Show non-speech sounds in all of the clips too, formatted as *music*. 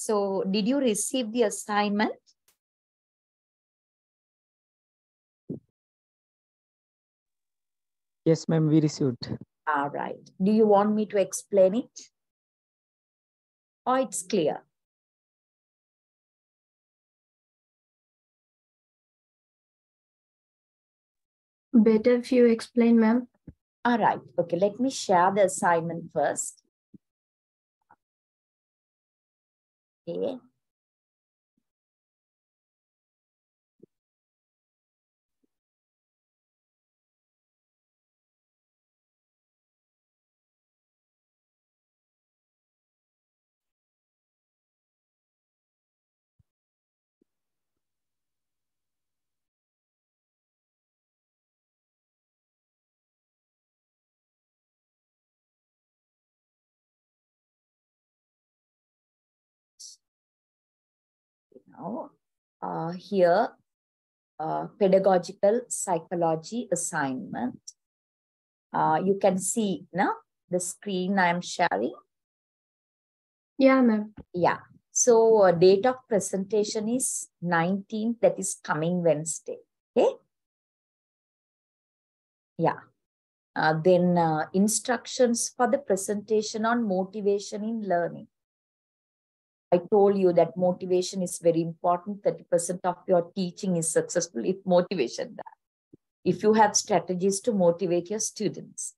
So did you receive the assignment? Yes, ma'am, we received. All right. Do you want me to explain it? Or it's clear? Better if you explain, ma'am. All right. Okay, let me share the assignment first. Okay. Now, uh, here, uh, pedagogical psychology assignment. Uh, you can see now the screen I am sharing. Yeah, ma'am. Yeah. So uh, date of presentation is 19th, that is coming Wednesday. Okay. Yeah. Uh, then uh, instructions for the presentation on motivation in learning. I told you that motivation is very important. 30% of your teaching is successful if motivation that. If you have strategies to motivate your students.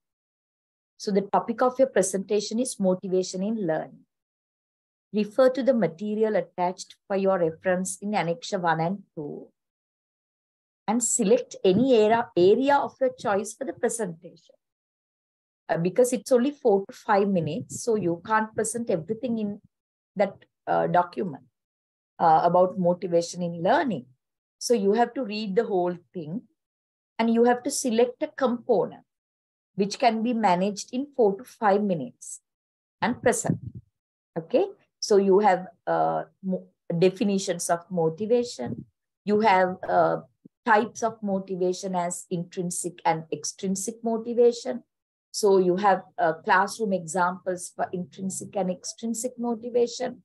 So the topic of your presentation is motivation in learning. Refer to the material attached for your reference in Annex 1 and 2. And select any area, area of your choice for the presentation. Uh, because it's only four to five minutes, so you can't present everything in that uh, document uh, about motivation in learning. So you have to read the whole thing and you have to select a component which can be managed in four to five minutes and present. Okay, so you have uh, definitions of motivation. You have uh, types of motivation as intrinsic and extrinsic motivation. So you have uh, classroom examples for intrinsic and extrinsic motivation.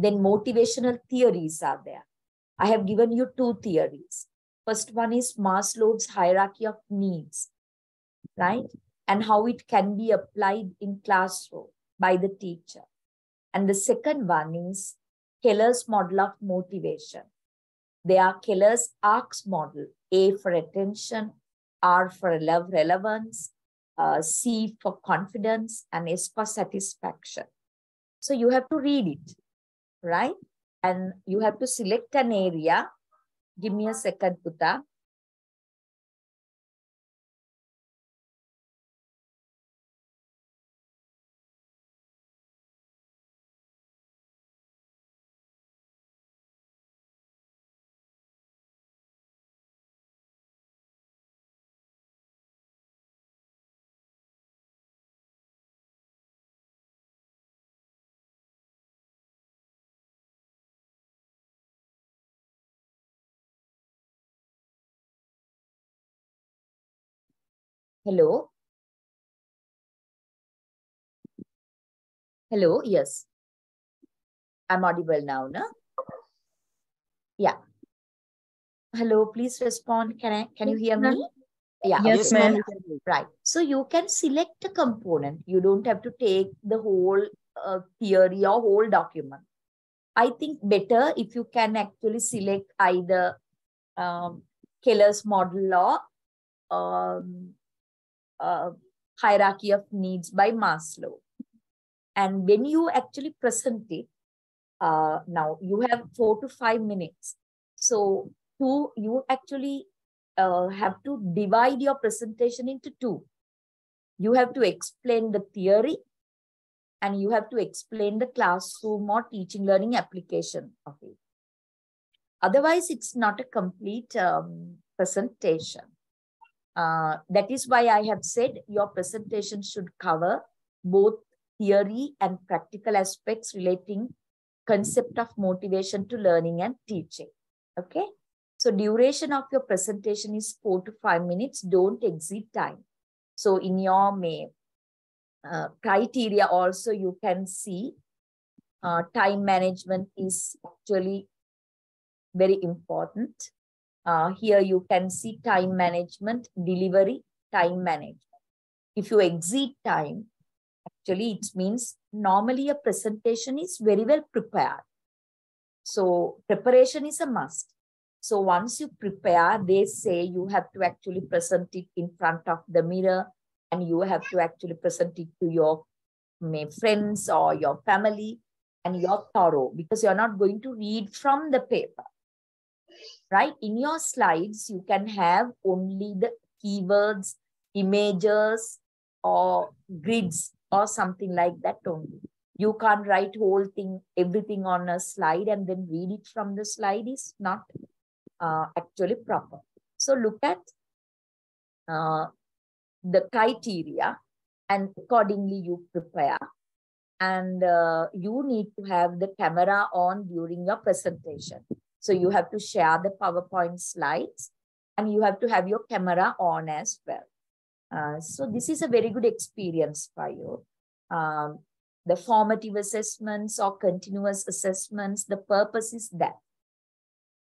Then motivational theories are there. I have given you two theories. First one is Maslow's hierarchy of needs, right? And how it can be applied in classroom by the teacher. And the second one is Keller's model of motivation. They are Keller's ARCS model, A for attention, R for love relevance, uh, C for confidence, and S for satisfaction. So you have to read it right? And you have to select an area. Give me a second, Puta. Hello. Hello, yes. I'm audible now, no? Yeah. Hello, please respond. Can I can you hear me? Yeah. Yes, ma'am. Right. So you can select a component. You don't have to take the whole uh, theory or whole document. I think better if you can actually select either um, Keller's model or um, uh, hierarchy of needs by Maslow. And when you actually present it, uh, now you have four to five minutes. So two, you actually uh, have to divide your presentation into two. You have to explain the theory and you have to explain the classroom or teaching learning application of it. Otherwise, it's not a complete um, presentation. Uh, that is why I have said your presentation should cover both theory and practical aspects relating concept of motivation to learning and teaching. Okay. So duration of your presentation is four to five minutes. Don't exceed time. So in your may, uh, criteria also you can see uh, time management is actually very important. Uh, here you can see time management, delivery, time management. If you exceed time, actually it means normally a presentation is very well prepared. So preparation is a must. So once you prepare, they say you have to actually present it in front of the mirror and you have to actually present it to your friends or your family and you're thorough because you're not going to read from the paper. Right? In your slides, you can have only the keywords, images, or grids or something like that only. You can't write whole thing, everything on a slide and then read it from the slide is not uh, actually proper. So look at uh, the criteria and accordingly you prepare and uh, you need to have the camera on during your presentation. So you have to share the PowerPoint slides and you have to have your camera on as well. Uh, so this is a very good experience for you. Um, the formative assessments or continuous assessments, the purpose is that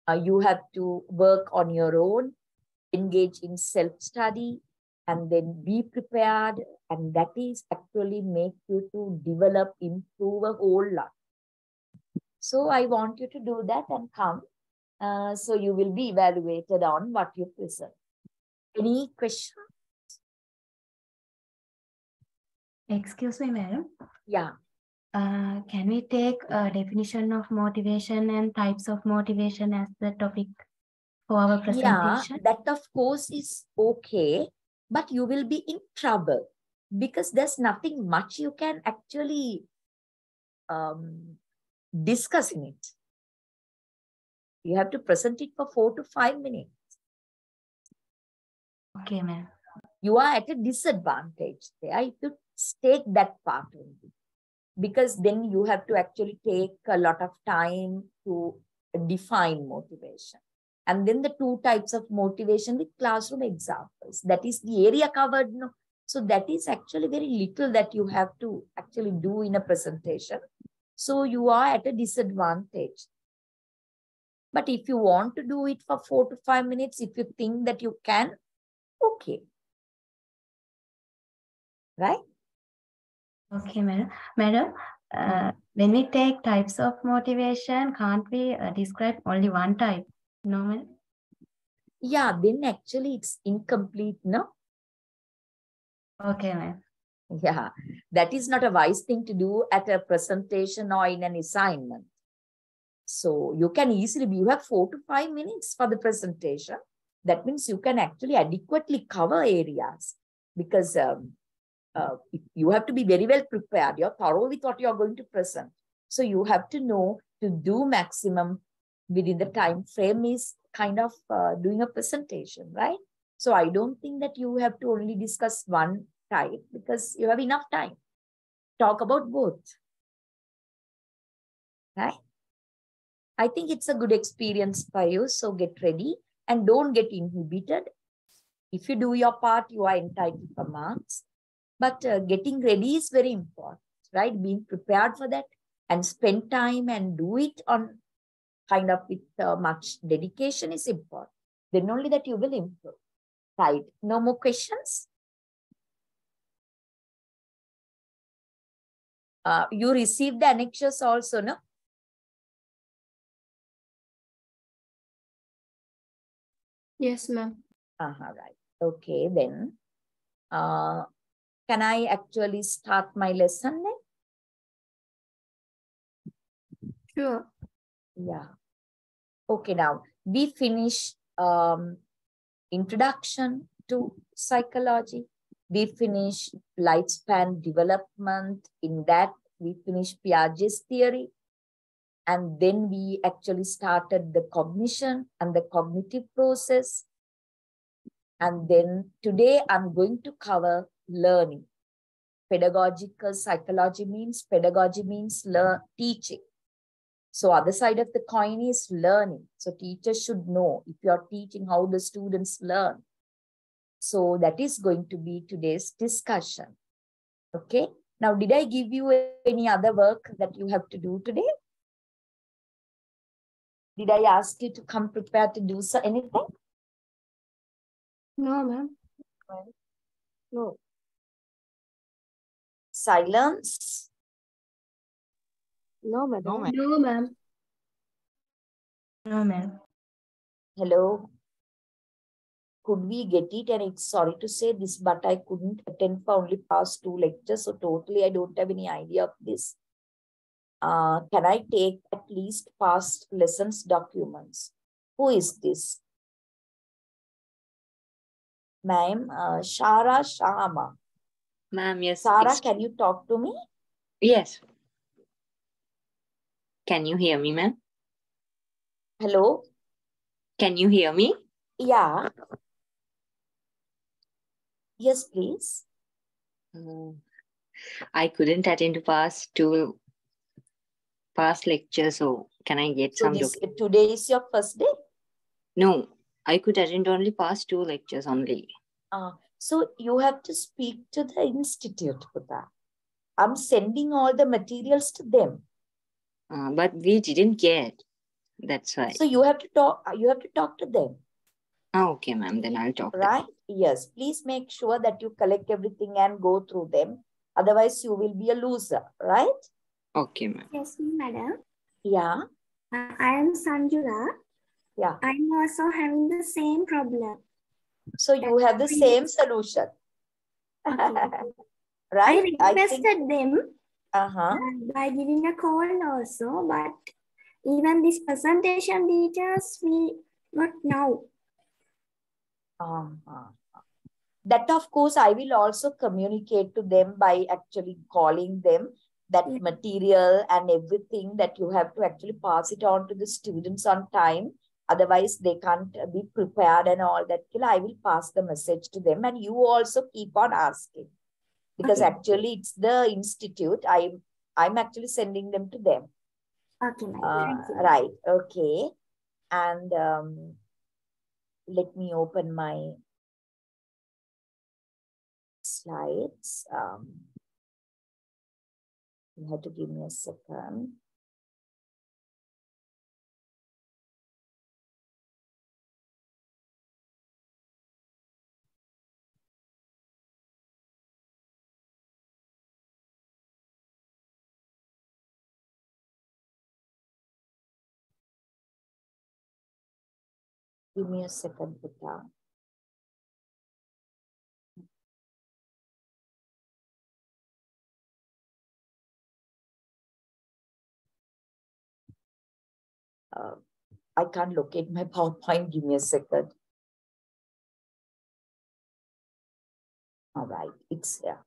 uh, you have to work on your own, engage in self-study, and then be prepared. And that is actually make you to develop, improve a whole lot. So I want you to do that and come. Uh, so you will be evaluated on what you present. Any questions? Excuse me, madam. Yeah. Uh, can we take a definition of motivation and types of motivation as the topic for our presentation? Yeah, that of course is okay, but you will be in trouble because there's nothing much you can actually um, discuss in it. You have to present it for four to five minutes. Okay, ma'am. You are at a disadvantage there. You have to take that part only because then you have to actually take a lot of time to define motivation. And then the two types of motivation with classroom examples. That is the area covered. No? So that is actually very little that you have to actually do in a presentation. So you are at a disadvantage. But if you want to do it for four to five minutes, if you think that you can, okay. Right? Okay, madam. Madam, uh, when we take types of motivation, can't we uh, describe only one type? No, madam? Yeah, then actually it's incomplete, no? Okay, ma'am. Yeah, that is not a wise thing to do at a presentation or in an assignment. So you can easily, you have four to five minutes for the presentation. That means you can actually adequately cover areas because um, uh, you have to be very well prepared. You're thorough with what you're going to present. So you have to know to do maximum within the time frame is kind of uh, doing a presentation, right? So I don't think that you have to only discuss one type because you have enough time. Talk about both. Right? I think it's a good experience for you. So get ready and don't get inhibited. If you do your part, you are entitled for marks. But uh, getting ready is very important, right? Being prepared for that and spend time and do it on kind of with uh, much dedication is important. Then only that you will improve. Right. No more questions? Uh, you received the annexures also, no? Yes, ma'am. Uh -huh, right. Okay, then. Uh, can I actually start my lesson then? Sure. Yeah. Okay, now we finish um, introduction to psychology. We finish lifespan development. In that, we finish Piaget's theory. And then we actually started the cognition and the cognitive process. And then today I'm going to cover learning. Pedagogical psychology means, pedagogy means learn, teaching. So other side of the coin is learning. So teachers should know if you're teaching how the students learn. So that is going to be today's discussion. Okay. Now, did I give you any other work that you have to do today? Did I ask you to come prepared to do so anything? No, ma'am. No. Silence. No, madam. No, ma'am. No, ma'am. No, ma'am. Hello. Could we get it? And it's sorry to say this, but I couldn't attend for only past two lectures. So totally, I don't have any idea of this. Uh, can I take at least past lessons documents? Who is this? Ma'am, uh, Shara Shama. Ma'am, yes. Sarah, can you talk to me? Yes. Can you hear me, ma'am? Hello? Can you hear me? Yeah. Yes, please. Uh, I couldn't attend to past two past lectures, so can I get So some this, today is your first day? No, I could attend only past two lectures only. Uh, so you have to speak to the institute for that. I'm sending all the materials to them. Uh, but we didn't get. That's why. So you have to talk, you have to talk to them, Ah, okay, ma'am. Then I'll talk. right? Yes, please make sure that you collect everything and go through them. Otherwise, you will be a loser, right? Okay, ma'am. Yes, madam. Yeah. Uh, I am Sanjula. Yeah. I'm also having the same problem. So you have the same solution. Okay. *laughs* Right? I requested think, them uh-huh. uh, by giving a call also, but even this presentation details we got now. Uh-huh. That, of course, I will also communicate to them by actually calling them that Yeah. material and everything that you have to actually pass it on to the students on time. Otherwise, they can't be prepared and all that. I will pass the message to them, and you also keep on asking because Okay. actually it's the institute. I'm I'm actually sending them to them. Okay. Uh, right. Okay. And um, let me open my slides. Um, you have to give me a second. Give me a second, Putta. Uh, I can't locate my *laughs* PowerPoint. Give me a second. All right, it's there.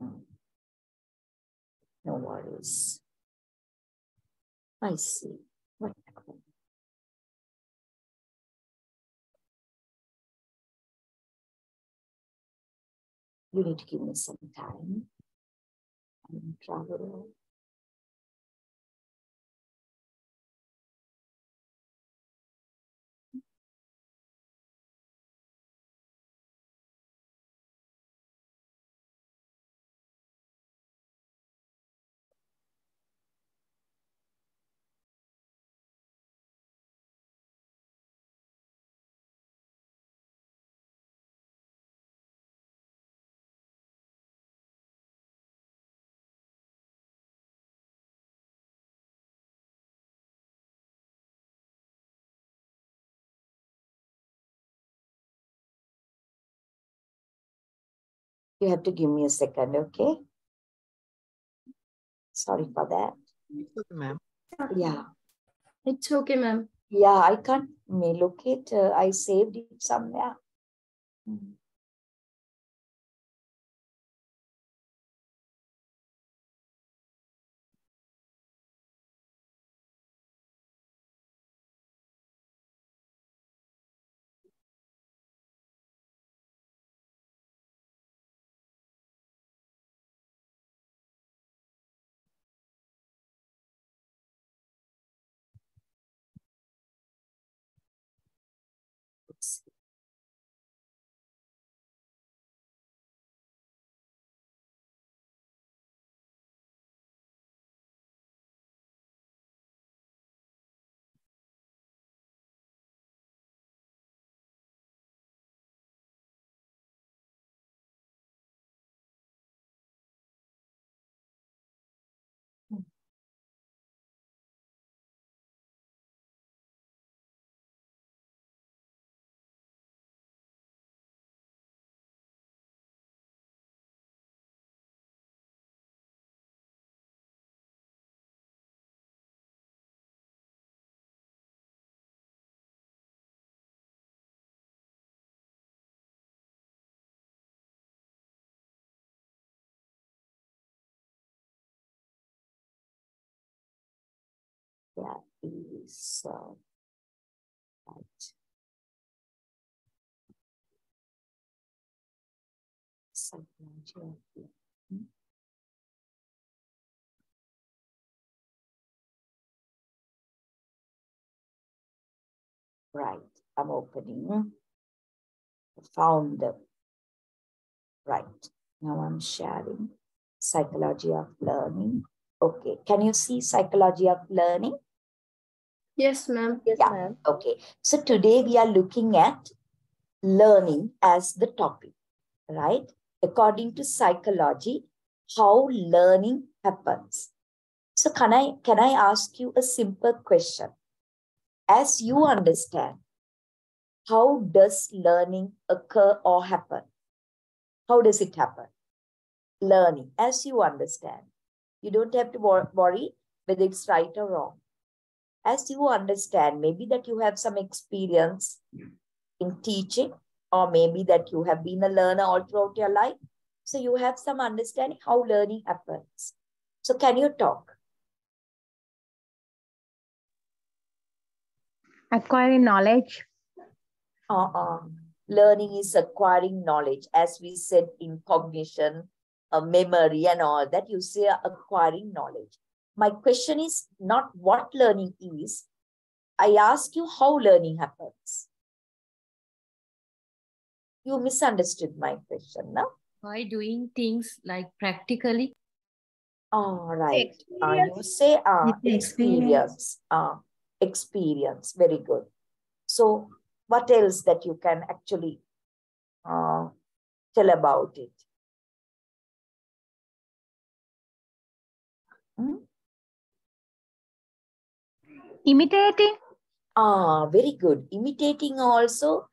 Hmm. No worries. I see. You need to give me some time. I'm in trouble. You have to give me a second, okay? Sorry for that. Okay, ma'am. Yeah. It's okay, ma'am. Yeah, I can't may locate. Uh, I saved it somewhere. Hmm. That is uh, right. Right, I'm opening. Found them. Right, now I'm sharing psychology of learning. Okay, can you see psychology of learning? Yes, ma'am. Yes, ma'am. Okay, so today we are looking at learning as the topic, right? According to psychology, how learning happens. So can I can I ask you a simple question? As you understand, how does learning occur or happen? How does it happen? Learning, as you understand. You don't have to wor- worry whether it's right or wrong. As you understand, maybe that you have some experience in teaching, or maybe that you have been a learner all throughout your life. So you have some understanding how learning happens. So can you talk? acquiring knowledge uh-uh. learning is acquiring knowledge as we said in cognition uh, memory and all that you say acquiring knowledge my question is not what learning is. I ask you how learning happens. You misunderstood my question now by doing things like practically. All right. Uh, you say uh, With experience. uh, experience. Very good. So what else that you can actually uh, tell about it imitating? Ah very good. Imitating also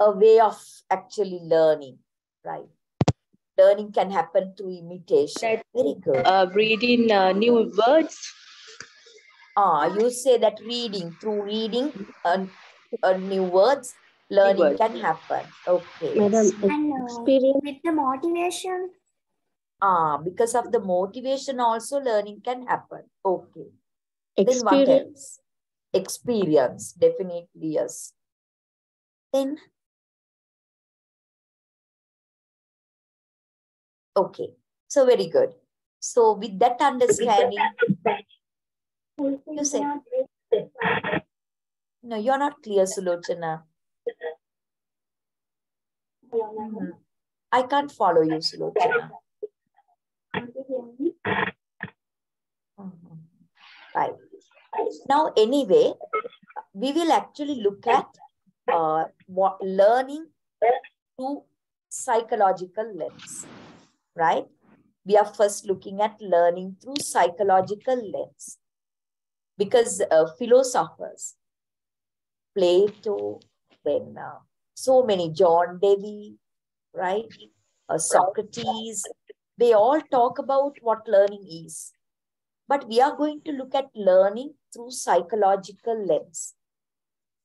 a way of actually learning right? Learning can happen through imitation. Very good. uh, reading uh, new words? Ah you say that reading. Through reading uh, uh, new words learning words. can happen. Okay. Madam, And uh, experience. with the motivation, Ah, because of the motivation also learning can happen. Okay. Then what Experience. Experience, definitely yes. Then okay. So very good. So with that understanding, you say no, you're not clear, Sulochana. Mhm. I can't follow you, Sulochana. Mhm. Right. Now, anyway, we will actually look at uh, what learning through psychological lens, right? We are first looking at learning through psychological lens because uh, philosophers, Plato, then uh, so many, John Dewey, right? Uh, Socrates, they all talk about what learning is. But we are going to look at learning through psychological lens.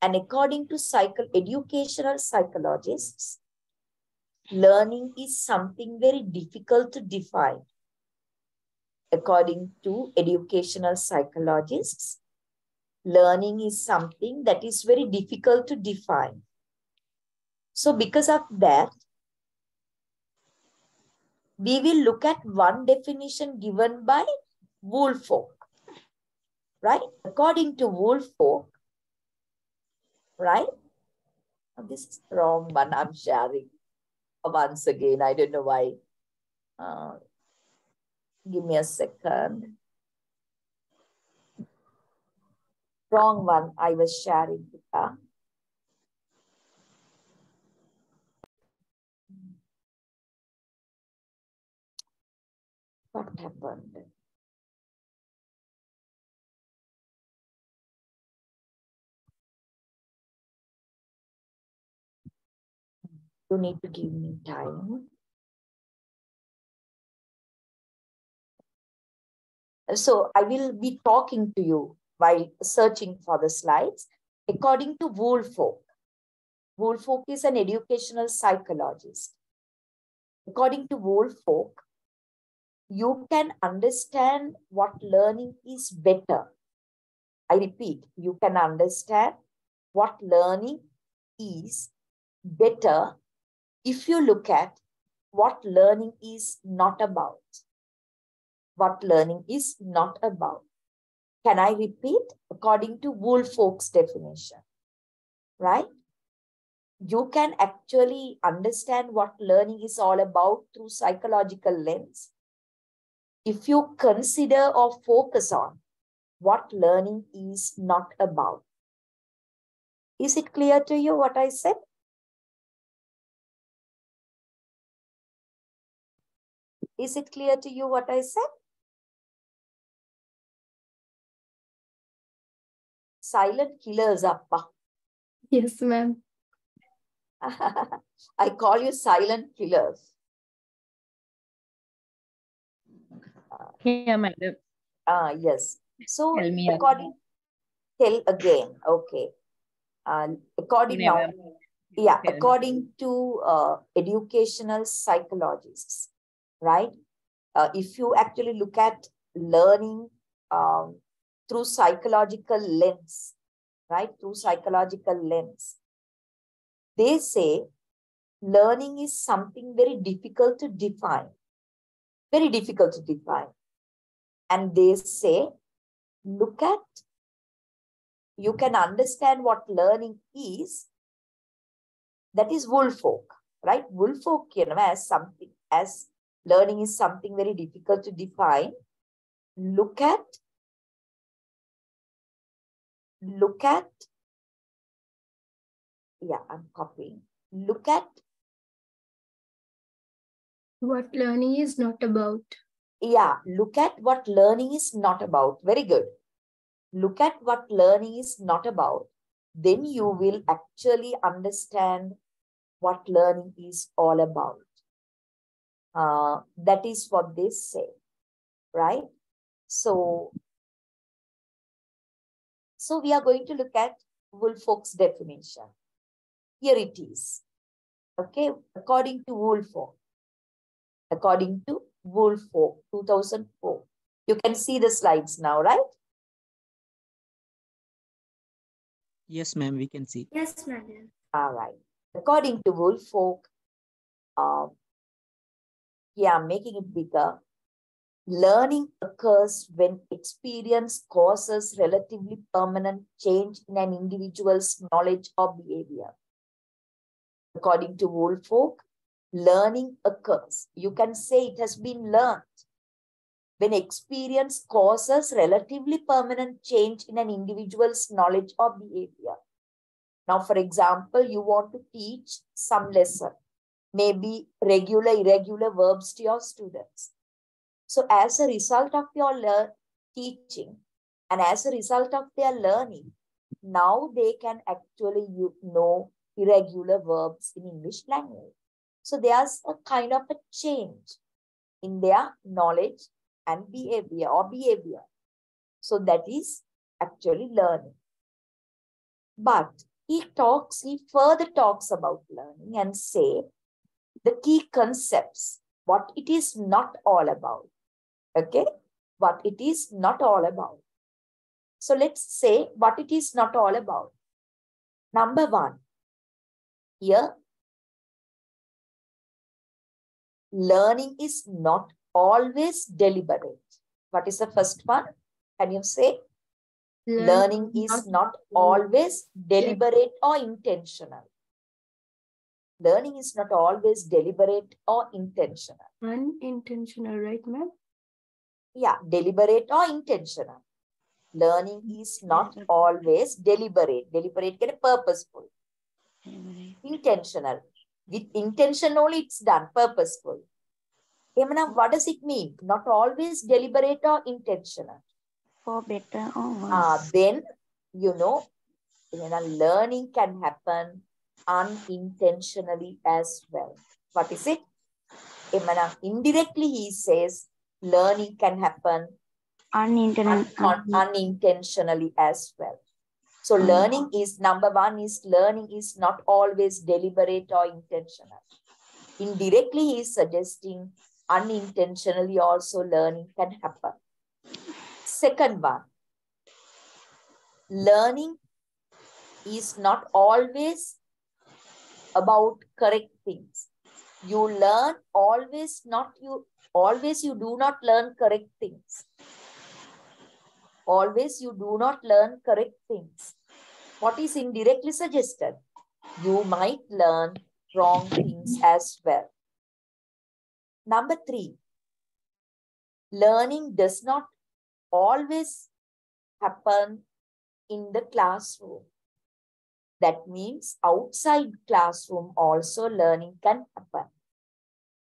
And according to psycho- educational psychologists, learning is something very difficult to define. According to educational psychologists, learning is something that is very difficult to define. So, because of that, we will look at one definition given by Woolfolk, right? According to Woolfolk, right? Oh, this is wrong one I'm sharing. Once again, I don't know why. Uh, give me a second. Wrong one I was sharing. What happened? You need to give me time. So I will be talking to you while searching for the slides. According to Woolfolk, Woolfolk is an educational psychologist. According to Woolfolk, you can understand what learning is better I repeat, you can understand what learning is better if you look at what learning is not about. What learning is not about. Can I repeat? According to Woolfolk's definition, right? You can actually understand what learning is all about through psychological lens. If you consider or focus on what learning is not about. Is it clear to you what I said? Is it clear to you what I said? Silent killers, Appa. Yes, ma'am. *laughs* I call you silent killers. Yeah, madam. Ah, yes. So Tell me according, tell again. Okay. Uh, according now, yeah, according to uh, educational psychologists, right? Uh, if you actually look at learning um, through psychological lens, right? Through psychological lens, they say learning is something very difficult to define, very difficult to define. And they say, look at, you can understand what learning is that is Woolfolk, right? Woolfolk, you know, as something, as learning is something very difficult to define. Look at, look at, yeah, I'm copying. Look at, What learning is not about. yeah, look at what learning is not about. Very good. Look at what learning is not about. Then you will actually understand what learning is all about. Uh, that is what they say, right? So, so we are going to look at Woolfolk's definition. Here it is. Okay, according to Woolfolk, according to Woolfolk, 2004. You can see the slides now, right? Yes, ma'am, we can see. Yes, madam. All right. According to Woolfolk, uh, yeah, making it bigger. Learning occurs when experience causes relatively permanent change in an individual's knowledge or behavior. According to Woolfolk, learning occurs. You can say it has been learned when experience causes relatively permanent change in an individual's knowledge or behavior. Now, for example, you want to teach some lesson, maybe regular, irregular verbs to your students. So, as a result of your teaching and as a result of their learning, now they can actually know irregular verbs in English language. So, there's a kind of a change in their knowledge and behavior or behavior. So, that is actually learning. But he talks, he further talks about learning and say the key concepts, what it is not all about. Okay? What it is not all about. So let's say what it is not all about. Number one, here, learning is not always deliberate. What is the first one? Can you say? Learning is not always deliberate or intentional. Learning is not always deliberate or intentional. unintentional, right, ma'am? Yeah, deliberate or intentional. Learning is not always deliberate. Deliberate can purposeful. Intentional. With intention only it's done, purposeful. Emana, what does it mean? Not always deliberate or intentional. For better or worse. uh, then you know, you know learning can happen unintentionally as well. What is it? Indirectly he says learning can happen Unintentional. un- unintentionally as well. So learning is number one is learning is not always deliberate or intentional. Indirectly he is suggesting unintentionally also learning can happen. Second one learning is not always about correct things. You learn always not you always you do not learn correct things. Always you do not learn correct things. What is indirectly suggested? You might learn wrong things as well. Number three, learning does not always happen in the classroom. That means outside classroom also learning can happen.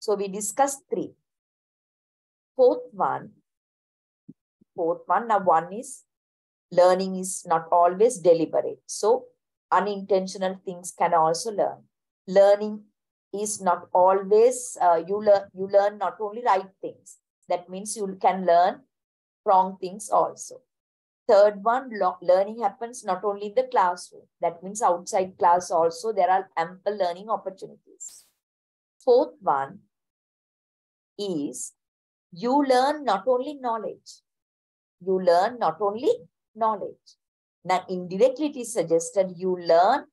So we discussed three. Fourth one, fourth one, now one is learning is not always deliberate. So unintentional things can also learn. Learning is not always, uh, you, learn, you learn not only right things. That means you can learn wrong things also. Third one, learning happens not only in the classroom. That means outside class also there are ample learning opportunities. Fourth one is you learn not only knowledge. You learn not only knowledge. Now indirectly it is suggested you learn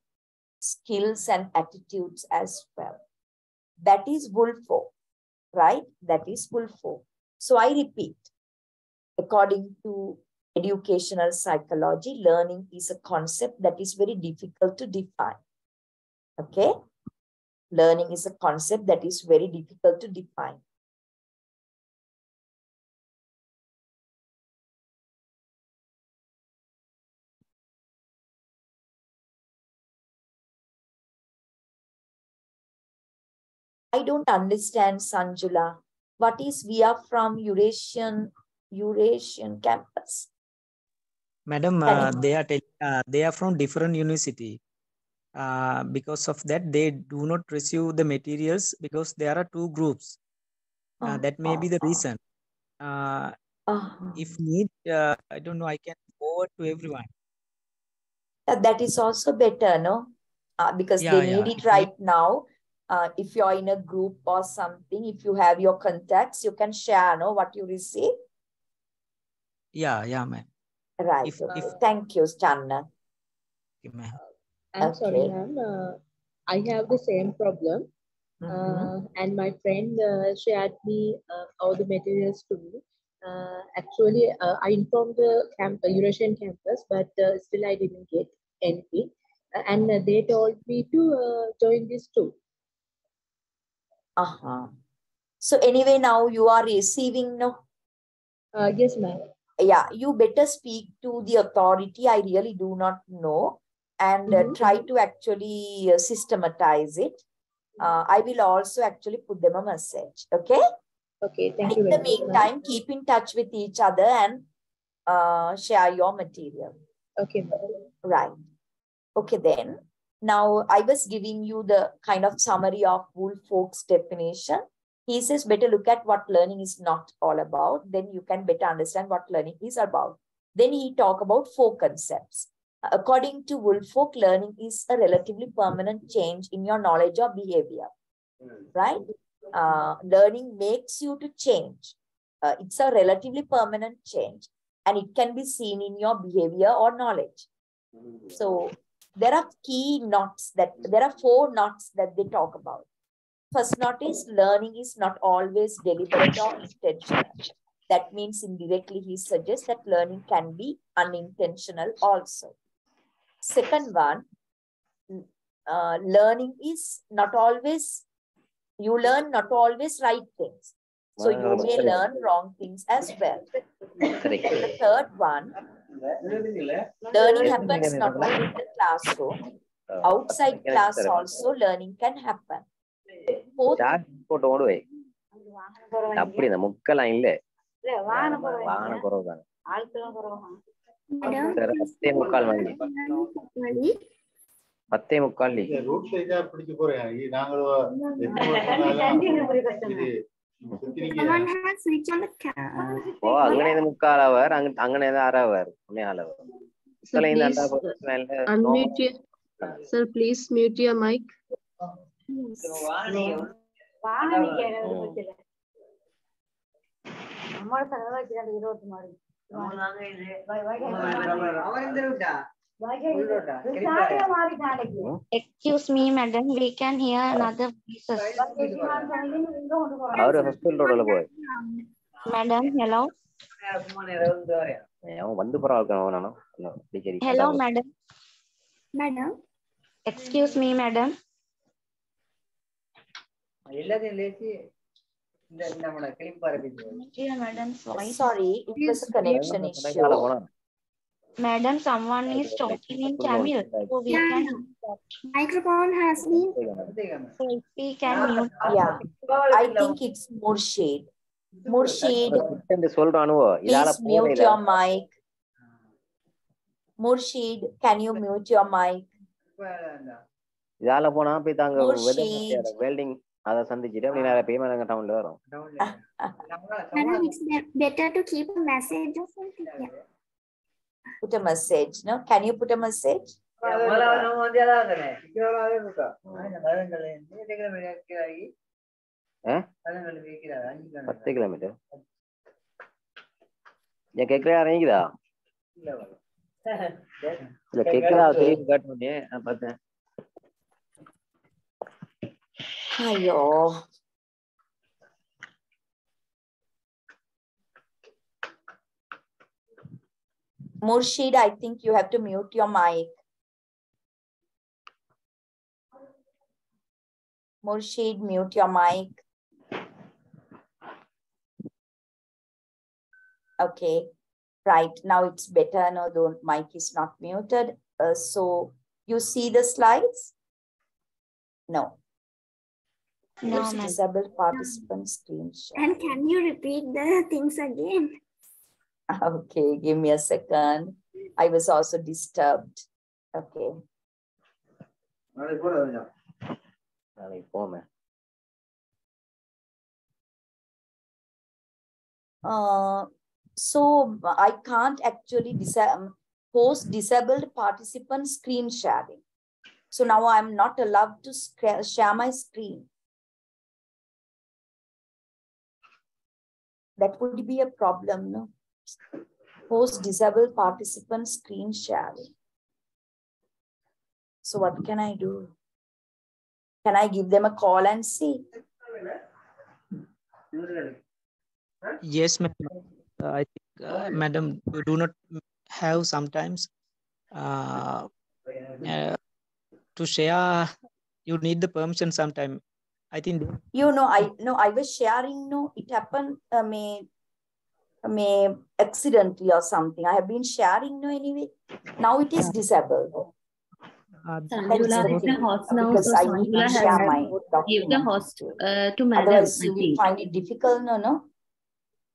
skills and attitudes as well. That is Woolfolk, right? That is Woolfolk. So I repeat, according to educational psychology, learning is a concept that is very difficult to define. Okay? Learning is a concept that is very difficult to define. I don't understand, Sanjula. What is we are from Eurasian Eurasian campus? Madam, uh, they are uh, they are from different university. Uh, because of that, they do not receive the materials because there are two groups. Oh, that may be the reason. Uh, Oh. if need, uh, I don't know, I can forward to everyone. That- that is also better, no? Uh, because Yeah, they yeah. need it right now. Uh, if you're in a group or something, if you have your contacts, you can share, no, what you receive. Yeah, yeah, ma'am. Right. If- okay. if- Thank you, Channa. Okay, ma'am. I'm sorry, Okay. ma'am. Uh, I have the same problem. Mhm. Uh, and my friend uh, shared me uh, all the materials to me. Uh, actually, uh, I informed the camp, uh, Eurasian campus, but uh, still I didn't get anything. Uh, and uh, they told me to uh, join this too. Uh-huh. So anyway, now you are receiving, no? Uh, yes, ma'am. Yeah, you better speak to the authority. I really do not know. And uh, Mhm. try to actually uh, systematize it. Uh, I will also actually put them a message. Okay. Okay, thank In you the very much. meantime, keep in touch with each other and uh, share your material. Okay. Right. Okay, then. Now, I was giving you the kind of summary of Woolfolk's definition. He says better look at what learning is not all about. Then you can better understand what learning is about. Then he talk about four concepts. According to Woolfolk, learning is a relatively permanent change in your knowledge or behavior. Right? Uh, learning makes you to change. Uh, it's a relatively permanent change and it can be seen in your behavior or knowledge. So there are key knots that there are four knots that they talk about. First notice, learning is not always deliberate or intentional. That means indirectly he suggests that learning can be unintentional also. Second one, uh, learning is not always, you learn not always right things. So you may learn wrong things as well. The third one, learning happens not only in the classroom, outside class also learning can happen. போட்டு ஓடுவே. அப்படி இந்த முக்கலாம் இல்ல. வாகனம் குறவுதாங்க பத்தே முக்கால் மணி பத்தே முக்கால் ஓ அங்கனே முக்கால் அவர் அங்க அங்கனே அரை அவர் ஒன்னே ஆள் அவர் sir please mute your mic வானதிக்கு எழுபது பட்சல நம்மளோட செலவு வச்சுக்காது இருபத்தி மாடு excuse me madam we can madam madam. Dear madam's voice. Sorry, it was a connection issue. Madam, someone is talking in Tamil, so we Yeah. can. Microphone has been. So if we can mute. Yeah, I think it's Murshid. Murshid, சொல்றானுவோ இதால please mute your mic. Murshid, can you mute your mic? இதால போனா போய் தாங்க Murshid. Welding அதை சந்திச்சுட்டு அப்படி நேரம் payment டவுன்ல வரும் Madam, it's be- better to keep a message or something. Yeah. Put a message, no? Can you put a message? பத்து கிலோமீட்டர் என் கேட்கல இறங்கிக்குதா இல்ல கேட்கல திரும்பி காட்டணுன்னே நான் Hi, I think you have to mute your mic. Murshid, mute your mic. Okay, right now it's better. No, the mic is not muted. Uh, so you see the slides? No, Let's no, participant screen. And can you repeat the things again? *laughs* Okay, give me a second. I was also disturbed. Okay. Uh, so I can't actually disa um, post disabled participant screen sharing. So now I'm not allowed to share my screen. That would be a problem, no? Post disabled participant screen sharing. So what can I do? Can I give them a call and see? Yes, madam. Uh, I think, uh, madam, you do not have sometimes uh, uh, to share. You need the permission sometime. I think You know, I no, I was sharing. No, it happened. Uh, may, may accidentally or something. I have been sharing. No, anyway. Now it is disabled. uh, That is Sanjula the is the host now, because so I need to Sanjula share my to give the host uh, to madam, Otherwise, you will find it difficult. No, no.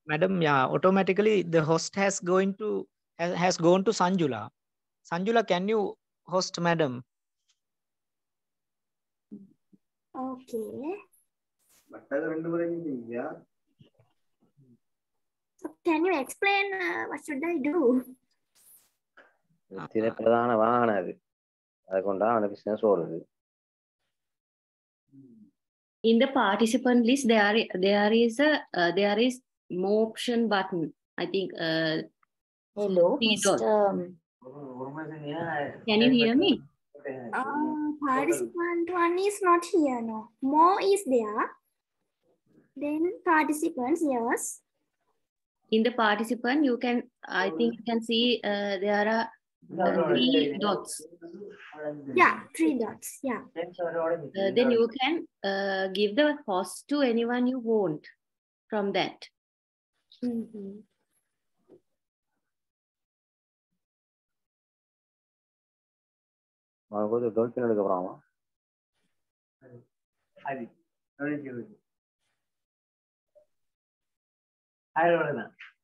madam, yeah, automatically the host has going to has, has gone to Sanjula. Sanjula, can you host madam? Okay. So can you explain uh, what should I do? தின பிரதான வாகனம் அது அதை கொண்டா அவன business ஓடுது In the participant list, there i- there is a uh, there is more option button. I think. Uh, Hello, three dots. Mr. Can you hear me? Ah, participant one is not here, no. More is there. Then participants, yes. In the participant, you can, I think you can see uh, there are uh, three dots. Yeah, three dots, yeah. Uh, then you can uh, give the host to anyone you want from that. Mm -hmm. வந்து dolphin எடுக்க போறான்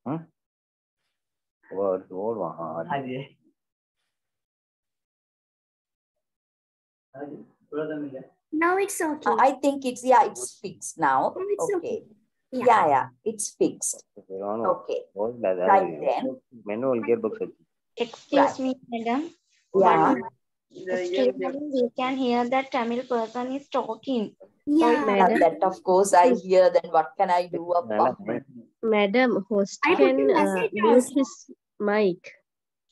ம்? ஓ, அடுத்து ஓடுவான் ஆ, அது. Now it's okay. I think it's yeah, it's fixed now. it's Okay. Yeah. Yeah, yeah, it's fixed. அவனும் Okay. ஓடல, அது Right then. manual gearbox வச்சு Excuse me, madam. Yeah. we can hear that Tamil person is talking. Yeah. Oh, that of course I hear. Then what can I do about? Madam, host I can uh, his mic.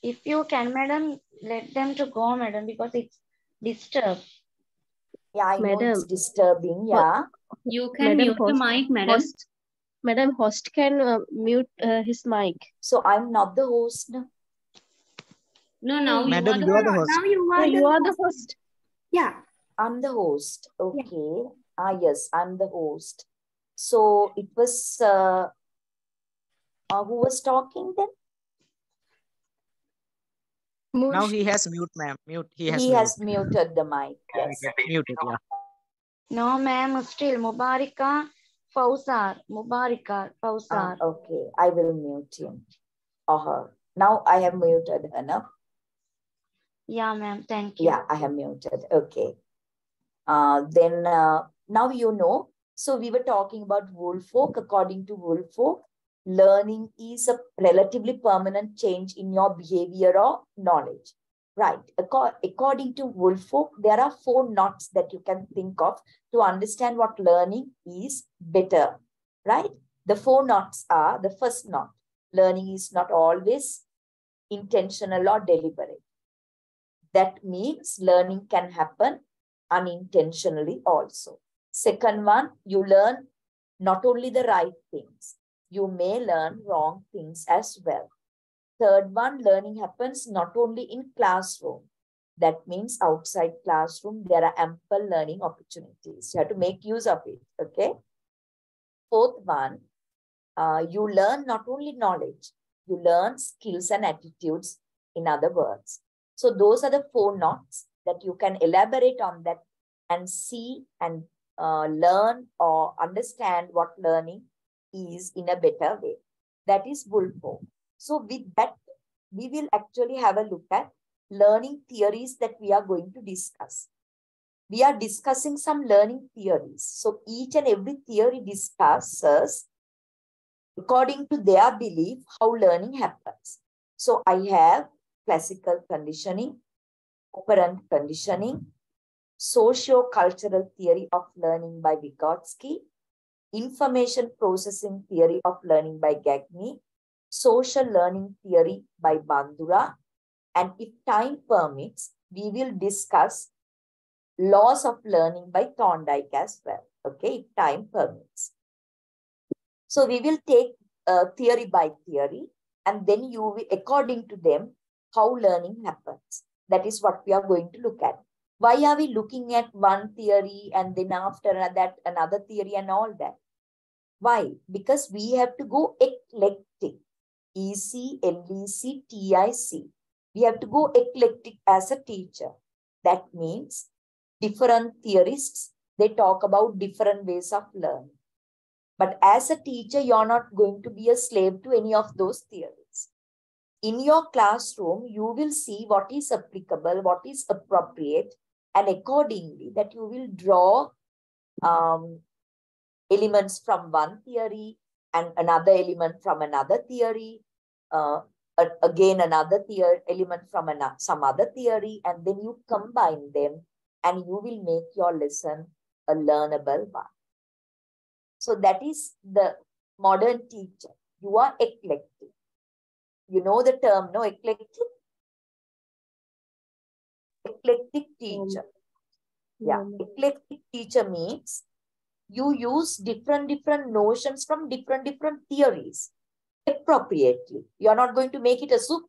If you can, madam, let them to go, madam, because it's disturb. Yeah, I madam, know it's disturbing. Yeah. You can madam mute host, the mic, madam. Host, madam, host can uh, mute uh, his mic. So I'm not the host. No? No, now you Madam, are the you are the No, host. now you are you the are the host. host. Yeah. I'm the host. Okay. Ah, yes, I'm the host. So it was uh, uh who was talking then? Now he has mute, ma'am. Mute. He has He mute. has muted the mic. Yes. Muted, yeah. No, ma'am, still Mubarika Fausar. Mubarika Ah, Fausar. okay. I will mute him or her. Now I have muted her. No? Yeah, ma'am, thank you. Yeah, I have muted. Okay. Uh, then uh, now you know. So we were talking about Woolfolk. According to Woolfolk, learning is a relatively permanent change in your behavior or knowledge. Right. Acco- According to Woolfolk, there are four knots that you can think of to understand what learning is better. Right. The four knots are the first knot. Learning is not always intentional or deliberate. That means learning can happen unintentionally also. Second one, you learn not only the right things, you may learn wrong things as well. Third one, learning happens not only in classroom. That means outside classroom, there are ample learning opportunities. You have to make use of it. Okay. Fourth one, uh, you learn not only knowledge, you learn skills and attitudes, in other words. So those are the four knots that you can elaborate on that and see and uh, learn or understand what learning is in a better way. That is Woolfolk. So with that, we will actually have a look at learning theories that we are going to discuss. We are discussing some learning theories. So each and every theory discusses according to their belief how learning happens. So I have classical conditioning, operant conditioning, socio-cultural theory of learning by Vygotsky, information processing theory of learning by Gagné, social learning theory by Bandura, and if time permits, we will discuss laws of learning by Thorndike as well, okay, if time permits. So we will take uh, theory by theory, and then you will, according to them, how learning happens. That is what we are going to look at. Why are we looking at one theory and then after that another theory and all that? Why? Because we have to go eclectic. E C L E C T I C. We have to go eclectic as a teacher. That means different theorists, they talk about different ways of learning. But as a teacher, you're not going to be a slave to any of those theories. In your classroom, you will see what is applicable, what is appropriate, and accordingly, that you will draw um, elements from one theory and another element from another theory, uh, again another theory element from another, some other theory, and then you combine them and you will make your lesson a learnable one. So that is the modern teacher. You are eclectic. You know the term, no? Eclectic? Eclectic teacher. Mm. Yeah, eclectic teacher means you use different different notions from different different theories appropriately. You're not going to make it a soup,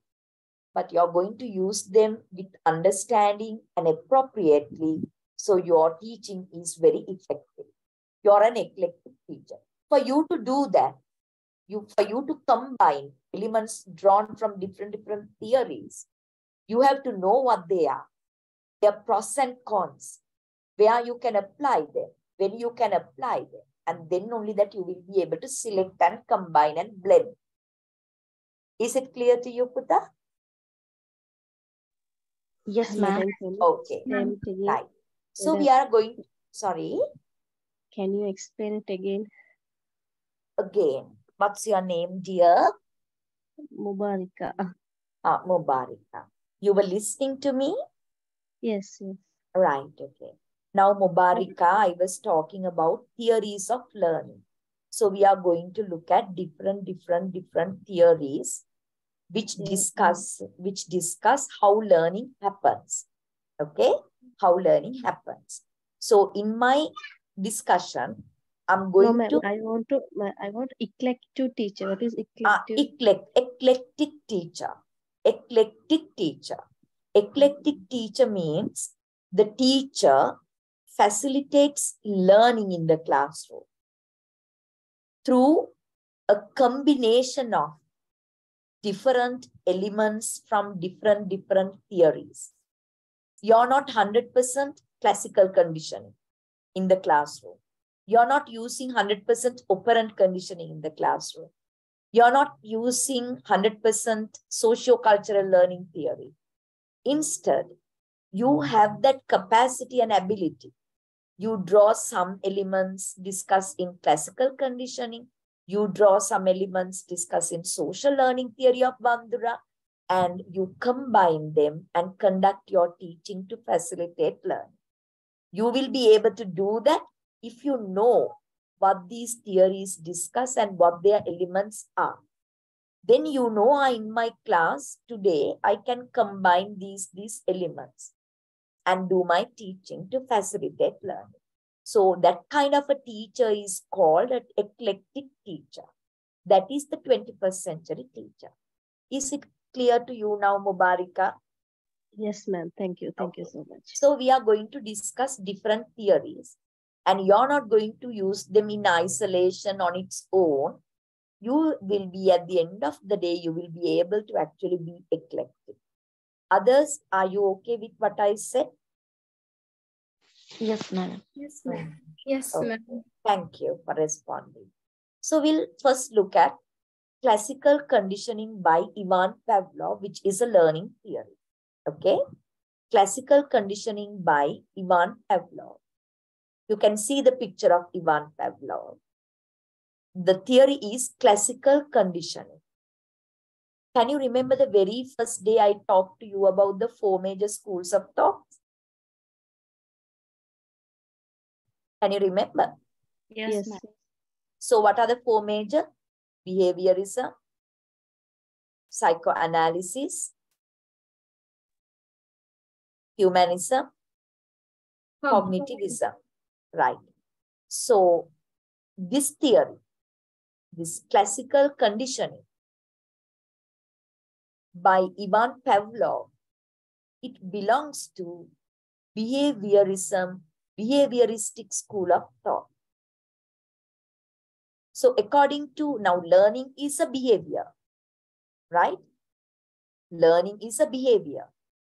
but you're going to use them with understanding and appropriately. So your teaching is very effective. You're an eclectic teacher. For you to do that, you for you to combine elements drawn from different different theories, you have to know what they are, their pros and cons, where you can apply them, when you can apply them, and then only that you will be able to select and combine and blend. Is it clear to you, Putta? Yes, Madam, ma'am. can you Okay, explain right. So we are going, sorry, Can you explain it again? again. What's your name, dear? Mubarika. Uh, Mubarika. You were listening to me? Yes, yes. Right, okay. Now, Mubarika, I was talking about theories of learning. So we are going to look at different, different, different theories which discuss which discuss how learning happens. Okay, how learning happens. So in my discussion, I'm going ma'am. to I want to. I want eclectic teacher. What is uh, eclectic? eclect, eclectic teacher. Eclectic teacher. Eclectic teacher means the teacher facilitates learning in the classroom through a combination of different elements from different different theories. You're not 100% classical conditioning in the classroom. You're not using 100% operant conditioning in the classroom. You're not using 100% socio-cultural learning theory. Instead, you have that capacity and ability. You draw some elements discussed in classical conditioning. You draw some elements discussed in social learning theory of Bandura, and you combine them and conduct your teaching to facilitate learning. You will be able to do that if you know what these theories discuss and what their elements are. Then you know ah, in my class today, I can combine these, these elements and do my teaching to facilitate learning. So that kind of a teacher is called an eclectic teacher. That is the 21st century teacher. Is it clear to you now, Mubarika? Yes, ma'am. Thank you. Thank you so much. So we are going to discuss different theories and you're not going to use them in isolation on its own. You will be at the end of the day, you will be able to actually be eclectic. Others, are you okay with what I said? Yes, madam. Yes, ma'am. Yes, ma'am. Thank you for responding. So we'll first look at classical conditioning by Ivan Pavlov, which is a learning theory. Okay? Classical conditioning by Ivan Pavlov. You can see the picture of Ivan Pavlov. The theory is classical conditioning. Can you remember the very first day I talked to you about the four major schools of thought? Can you remember? Yes, Yes. ma'am. So, what are the four major? Behaviorism, psychoanalysis, humanism, cognitivism. Right. So, this theory, this classical conditioning by Ivan Pavlov, it belongs to behaviorism, behavioristic school of thought. So according to now, learning is a behavior, right? Learning is a behavior.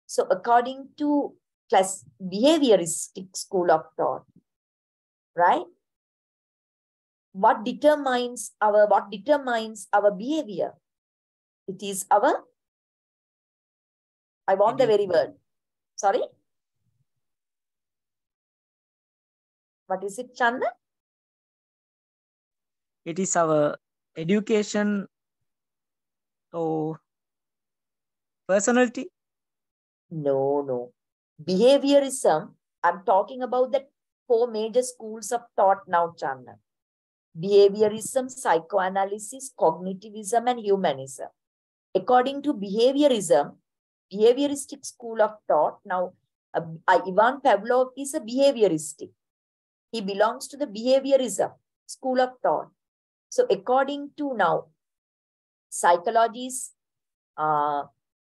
So according to class behavioristic school of thought, right? What determines our what determines our behavior? It is our I want the very word. Sorry. What is it, Chanda? It is our education or personality. No, no. Behaviorism, I'm talking about the four major schools of thought now, Chanda. Behaviorism, psychoanalysis, cognitivism, and humanism. According to behaviorism, behavioristic school of thought, now uh, uh, Ivan Pavlov is a behavioristic. He belongs to the behaviorism school of thought. So according to now, psychology is uh,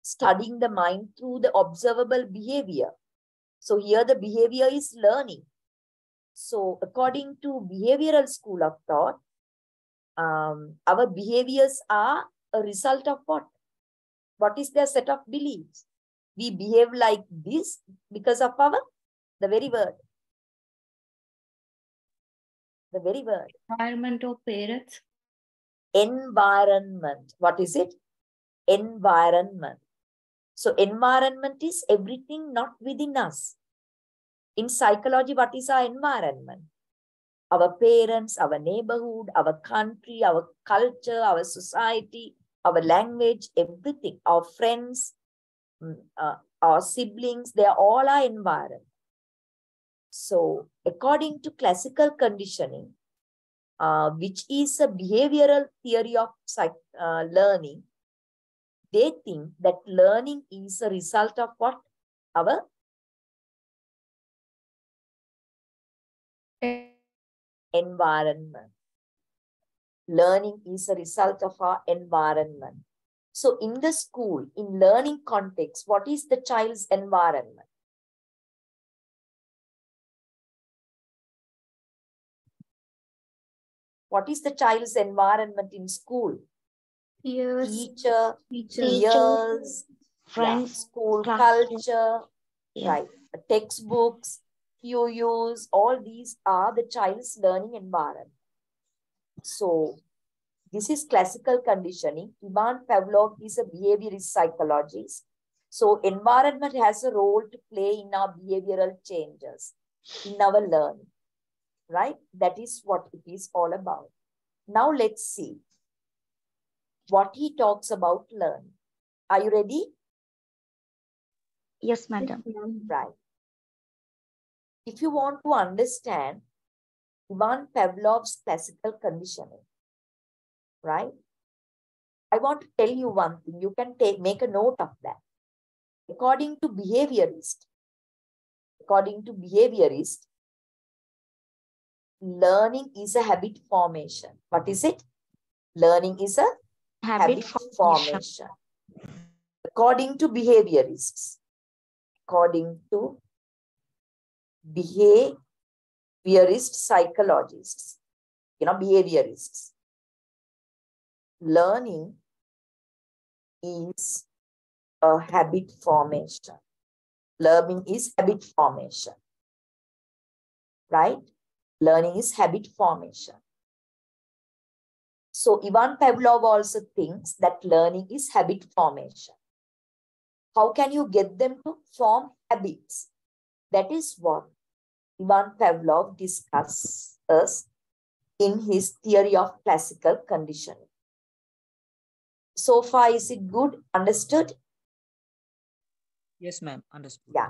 studying the mind through the observable behavior. So here the behavior is learning. So according to behavioral school of thought, um, our behaviors are a result of what? What is their set of beliefs? We behave like this because of our, the very word. The very word. Environment of parents. Environment. What is it? Environment. So environment is everything not within us. In psychology, what is our environment? Our parents, our neighborhood, our country, our culture, our society, our language, everything, our friends, mm, uh, our siblings, they are all our environment. So according to classical conditioning, uh, which is a behavioral theory of psych, uh, learning, they think that learning is a result of what? Our environment. Learning is a result of our environment. So in the school, in learning context, what is the child's environment? What is the child's environment in school? Peers, Teacher, teachers, peers, friends, yeah, school classes. culture, Yeah. right? Textbooks, QUs, all these are the child's learning environment. So this is classical conditioning. Ivan Pavlov is a behaviorist psychologist. So environment has a role to play in our behavioral changes, in our learning, right? That is what it is all about. Now let's see what he talks about learning. Are you ready? Yes, madam. Right. If you want to understand Ivan Pavlov's classical conditioning, right? I want to tell you one thing. You can take make a note of that. According to behaviorist, according to behaviorist, learning is a habit formation. What is it? Learning is a Habit habit, formation. formation. According to behaviorists, according to behaviorist psychologists, you know, behaviorists, learning is a habit formation. Learning is habit formation, right? Learning is habit formation. So Ivan Pavlov also thinks that learning is habit formation. How can you get them to form habits? That is what Ivan Pavlov discusses in his theory of classical conditioning. So far, is it good? Understood? Yes, ma'am. Understood. Yeah.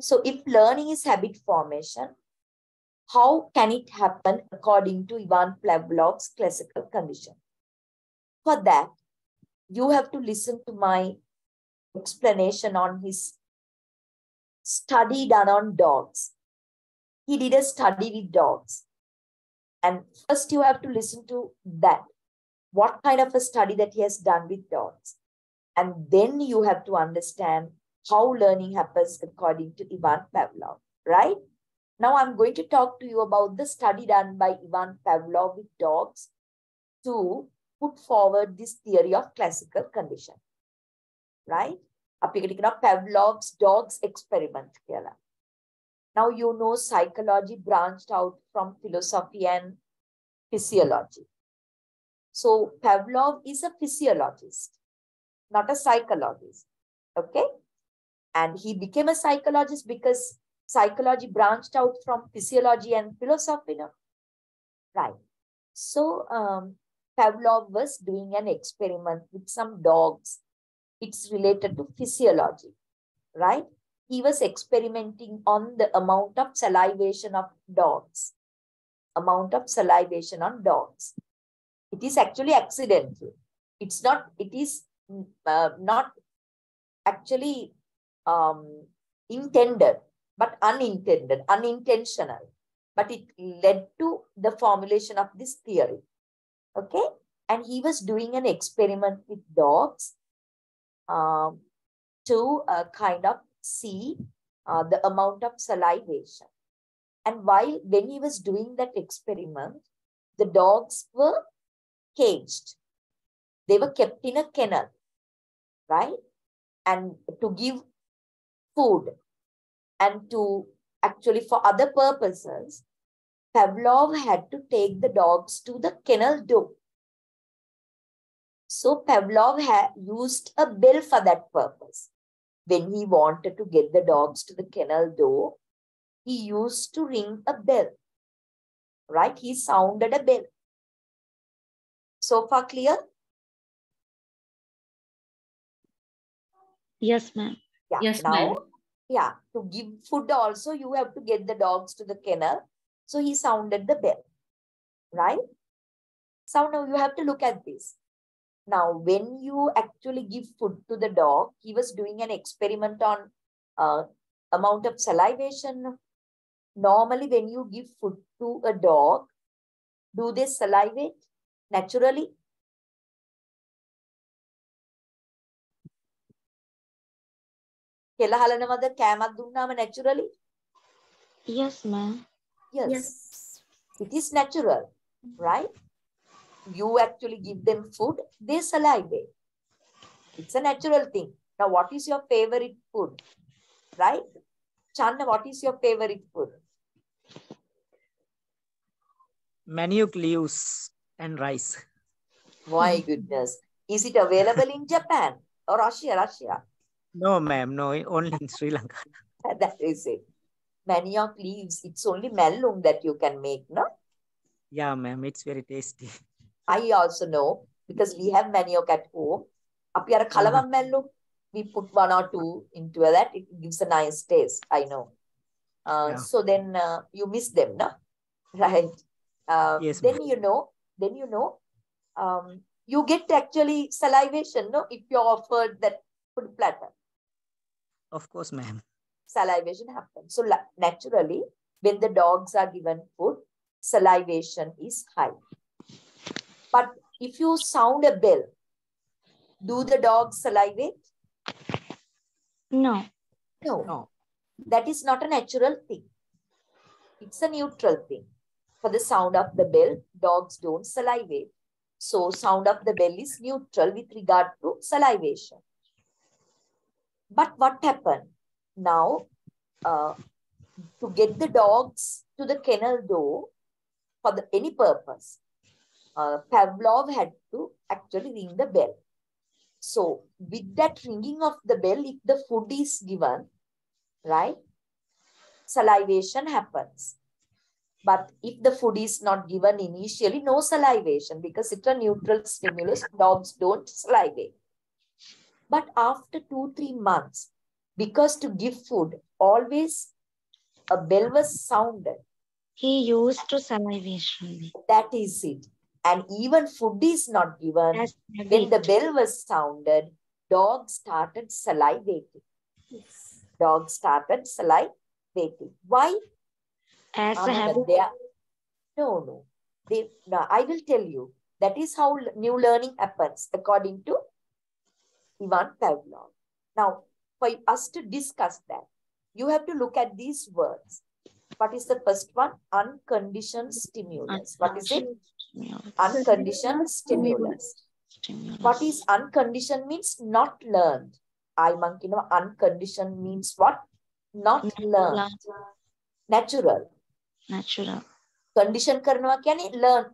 So if learning is habit formation, how can it happen according to Ivan Pavlov's classical condition? For that, you have to listen to my explanation on his study done on dogs He did a study with dogs. And first you have to listen to that. What kind of a study that he has done with dogs. And then you have to understand how learning happens according to Ivan Pavlov, right? Now I'm going to talk to you about the study done by Ivan Pavlov with dogs to put forward this theory of classical condition. Right? අපි එකට කියනවා Pavlov's dogs experiment කියලා. Now you know psychology branched out from philosophy and physiology. So Pavlov is a physiologist, not a psychologist. Okay? And he became a psychologist because psychology branched out from physiology and philosophy. Right. So um, Pavlov was doing an experiment with some dogs. It's related to physiology, right? He was experimenting on the amount of salivation of dogs. Amount of salivation on dogs. It is actually accidental. It's not, it is uh, not actually um, intended but unintended, unintentional. But it led to the formulation of this theory. Okay? And he was doing an experiment with dogs um, to uh, kind of see uh, the amount of salivation. And while when he was doing that experiment, the dogs were caged. They were kept in a kennel, right? And to give food and to actually for other purposes, Pavlov had to take the dogs to the kennel door. So Pavlov had used a bell for that purpose. When he wanted to get the dogs to the kennel door, he used to ring a bell. Right? He sounded a bell. So far clear? Yes, ma'am. Yeah. Yes, now, ma'am. yeah, to give food also, you have to get the dogs to the kennel. So he sounded the bell, right? So now you have to look at this. Now, when you actually give food to the dog, he was doing an experiment on uh, amount of salivation. Normally, when you give food to a dog, do they salivate naturally? කෙල හලනවද කෑමක් දුන්නාම naturally? Yes, ma'am. Yes. Yes. It is natural, right? You actually give them food, they salivate. It's a natural thing. Now, what is your favorite food? Right? Channa, what is your favorite food? Manioc leaves and rice. My goodness. Is it available in Japan or Russia? Russia. No, ma'am. No, only in Sri Lanka. *laughs* That is it. Manioc leaves, it's only mellum that you can make, no? Yeah, ma'am. It's very tasty. I also know because we have manioc at home. Up here, kalavam mellum, we put one or two into that. It gives a nice taste. I know. Uh, Yeah. So then uh, you miss them, no? *laughs* Right. Uh, Yes, then you know, then you know, um, you get actually salivation, no? If you're offered that food platter, Of course, ma'am. salivation happens. So naturally, when the dogs are given food, salivation is high. But if you sound a bell, do the dogs salivate? No. No. No. That is not a natural thing. It's a neutral thing. For the sound of the bell, dogs don't salivate. So sound of the bell is neutral with regard to salivation. But what happened? Now, uh, to get the dogs to the kennel door for the, any purpose, uh, Pavlov had to actually ring the bell. So with that ringing of the bell, if the food is given, right, salivation happens. But if the food is not given initially, no salivation because it's a neutral stimulus, dogs don't salivate. But after two, three months, because to give food, always a bell was sounded. He used to salivation. That is it. And even food is not given. As When the bell was sounded, dogs started salivating. Dogs started salivating. Why? As a habit. they are- no, no. They, no, I will tell you. That is how new learning happens according to Ivan Pavlov. Now, for us to discuss that, you have to look at these words. What is the first one? Unconditioned stimulus. What is it? Unconditioned stimulus. What is unconditioned means not learned. I monkey know unconditioned means what? Not learned. Natural. Natural. Condition karnawa kyani learn.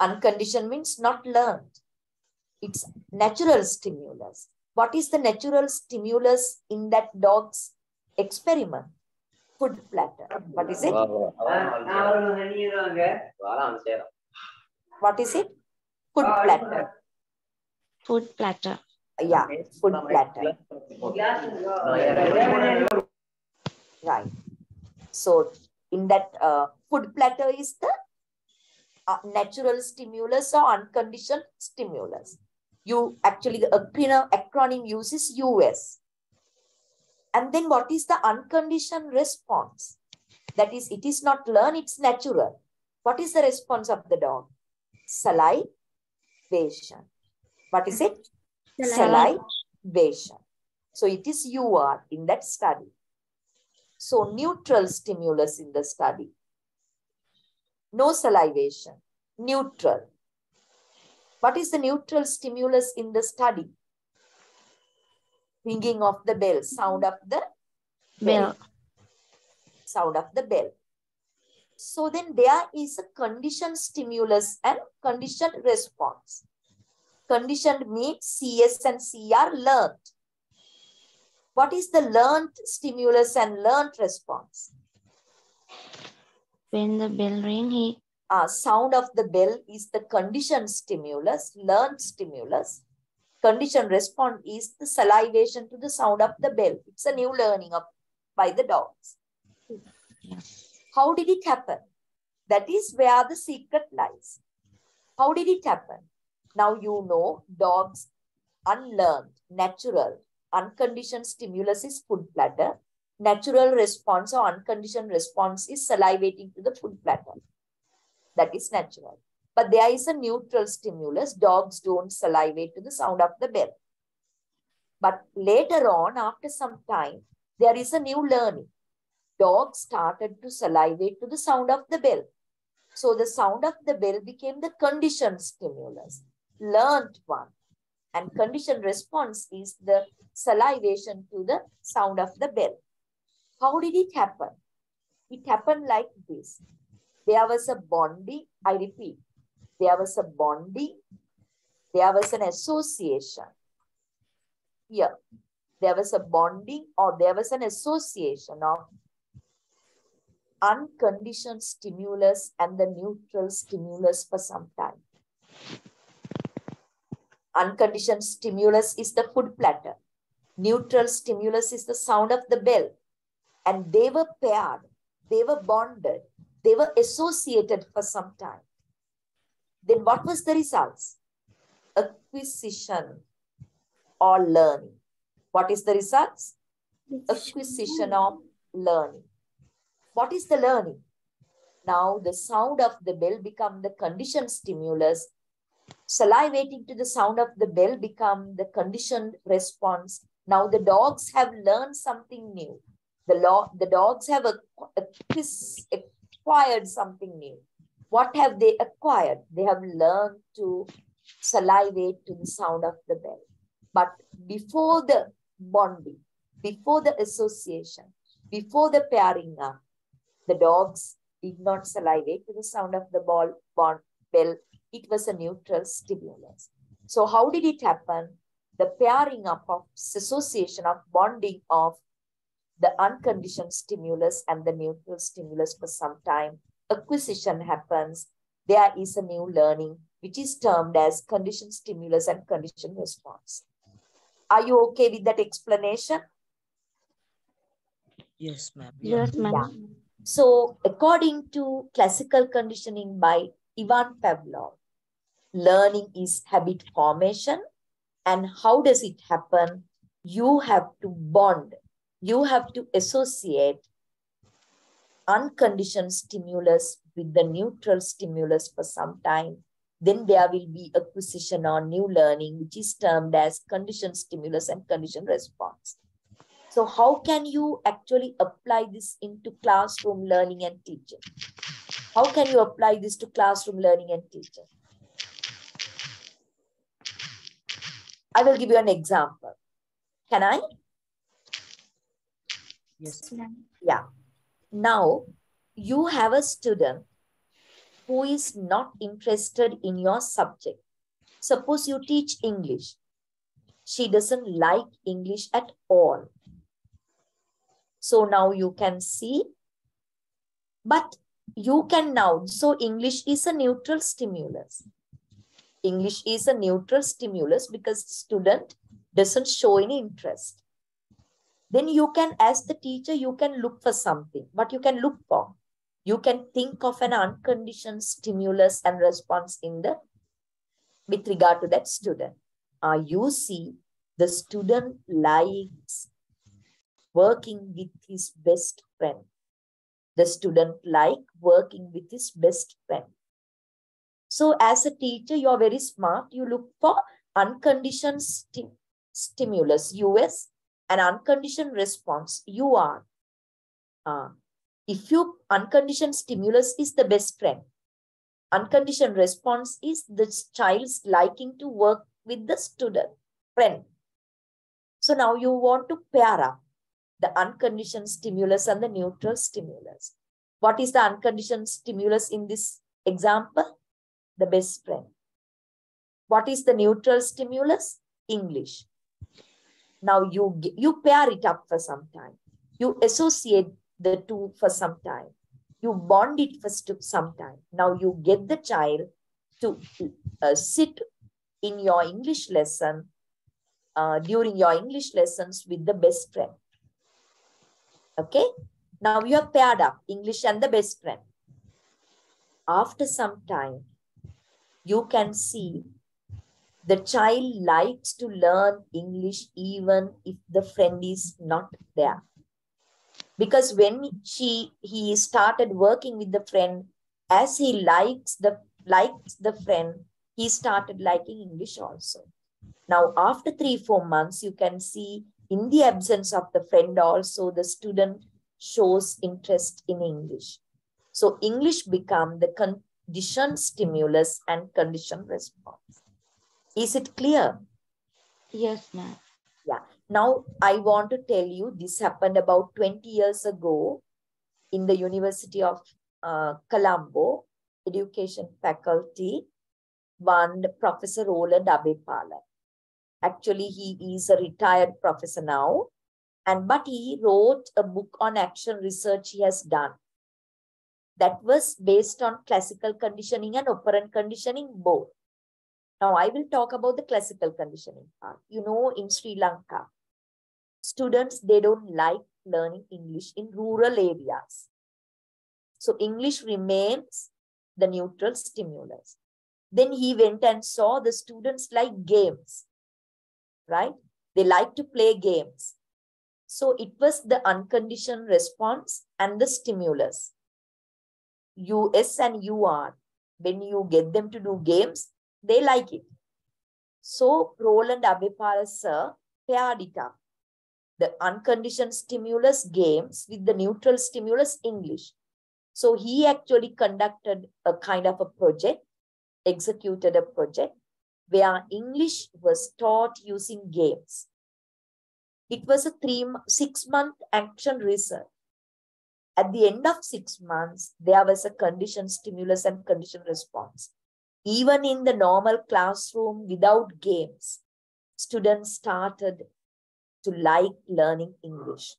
Unconditioned means not learned. It's natural stimulus. What is the natural stimulus in that dog's experiment? Food platter. What is it? What is it? Food platter. Food platter. Yeah, food platter. Right. So in that uh, food platter is the uh, natural stimulus or unconditioned stimulus. You actually the acronym, acronym uses US. And then what is the unconditioned response? That is, it is not learned, it's natural. What is the response of the dog? Salivation. What is it? Salivation. So it is you are in that study. So neutral stimulus in the study. No salivation, neutral. What is the neutral stimulus in the study? Ringing of the bell, sound of the Bell. Sound of the bell. So then there is a conditioned stimulus and conditioned response. Conditioned means CS and CR learned. What is the learned stimulus and learned response? When the bell ring, he uh, sound of the bell is the conditioned stimulus, learned stimulus. Conditioned response is the salivation to the sound of the bell. It's a new learning of by the dogs. How did it happen? That is where the secret lies. How did it happen? Now you know dogs unlearned, natural, unconditioned stimulus is food platter. Natural response or unconditioned response is salivating to the food platter. That is natural. But there is a neutral stimulus. Dogs don't salivate to the sound of the bell. But later on, after some time, there is a new learning. Dogs started to salivate to the sound of the bell. So the sound of the bell became the conditioned stimulus, learned one. And conditioned response is the salivation to the sound of the bell. How did it happen? It happened like this. There was a bonding, I repeat, there was a bonding, there was an association. Here, there was a bonding or there was an association of unconditioned stimulus and the neutral stimulus for some time. Unconditioned stimulus is the food platter. Neutral stimulus is the sound of the bell. And they were paired, they were bonded, they were associated for some time. Then what was the results? Acquisition or learning. What is the results? Acquisition of learning. What is the learning? Now the sound of the bell become the conditioned stimulus. Salivating to the sound of the bell become the conditioned response. Now the dogs have learned something new. The, law, the dogs have acquired something new. What have they acquired? They have learned to salivate to the sound of the bell. But before the bonding, before the association, before the pairing up, the dogs did not salivate to the sound of the ball, bond, bell. It was a neutral stimulus. So how did it happen? The pairing up of association of bonding of the unconditioned stimulus and the neutral stimulus for some time. Acquisition happens. There is a new learning, which is termed as conditioned stimulus and conditioned response. Are you okay with that explanation? Yes, ma'am. Yes, ma'am. Yeah. So, according to classical conditioning by Ivan Pavlov, learning is habit formation. And how does it happen? You have to bond, you have to associate unconditioned stimulus with the neutral stimulus for some time. Then there will be acquisition or new learning, which is termed as conditioned stimulus and conditioned response. So how can you actually apply this into classroom learning and teaching? How can you apply this to classroom learning and teaching? I will give you an example. Can I? Yes. Yeah. Now, you have a student who is not interested in your subject. Suppose you teach English. She doesn't like English at all. So now you can see, but you can now, so English is a neutral stimulus. English is a neutral stimulus because student doesn't show any interest. Then you can, as the teacher, you can look for something. What you can look for? You can think of an unconditioned stimulus and response in the, with regard to that student. Uh, you see the student likes working with his best friend. The student like working with his best friend. So as a teacher, you are very smart. You look for unconditioned sti stimulus, US, and unconditioned response, UR. Uh, if you unconditioned stimulus is the best friend, unconditioned response is the child's liking to work with the student, friend. So now you want to pair up the unconditioned stimulus and the neutral stimulus. What is the unconditioned stimulus in this example? The best friend. What is the neutral stimulus? English. Now you, you pair it up for some time. You associate the two for some time. You bond it for some time. Now you get the child to uh, sit in your English lesson uh, during your English lessons with the best friend. Okay. Now you have paired up English and the best friend. After some time, you can see the child likes to learn English even if the friend is not there. Because when she he started working with the friend, as he likes the likes the friend, he started liking English also. Now, after three, four months, you can see in the absence of the friend also, the student shows interest in English. So English become the conditioned stimulus and conditioned response. Is it clear? Yes, ma'am. Yeah. Now I want to tell you this happened about 20 years ago in the University of uh, Colombo education faculty, one Professor Roland Abepala. Actually, he is a retired professor now, and but he wrote a book on action research he has done. That was based on classical conditioning and operant conditioning both. Now, I will talk about the classical conditioning part. You know, in Sri Lanka, students, they don't like learning English in rural areas. So English remains the neutral stimulus. Then he went and saw the students like games, right? They like to play games. So it was the unconditioned response and the stimulus. US and UR, when you get them to do games, they like it. So Roland Abepala sir paired it up. The unconditioned stimulus games with the neutral stimulus English. So he actually conducted a kind of a project, executed a project where English was taught using games. It was a three, six month action research. At the end of six months, there was a conditioned stimulus and conditioned response. Even in the normal classroom without games, students started to like learning English.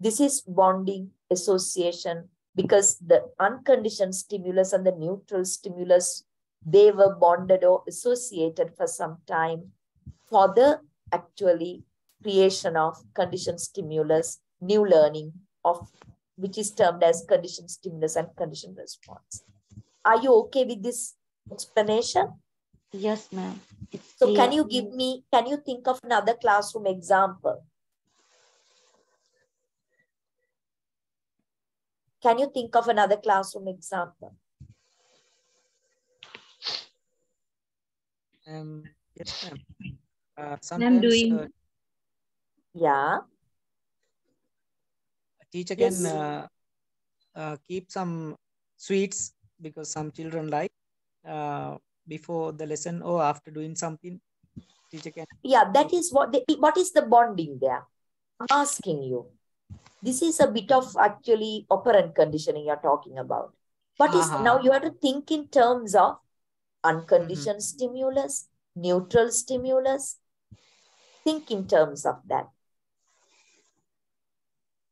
This is bonding association because the unconditioned stimulus and the neutral stimulus, they were bonded or associated for some time for the actually creation of conditioned stimulus, new learning of which is termed as conditioned stimulus and conditioned response. Are you okay with this explanation? Yes, ma'am. So can you give me, can you think of another classroom example? Can you think of another classroom example? Um, yes, ma'am. Uh, I'm doing uh, Yeah. a teacher Yes. can uh, uh, keep some sweets because some children like uh, before the lesson or after doing something. Teacher can Yeah, that is what the, what is the bonding there? I'm asking you. This is a bit of actually operant conditioning you're talking about. What is now Uh-huh. you have to think in terms of unconditioned stimulus, neutral stimulus. Think in terms of that.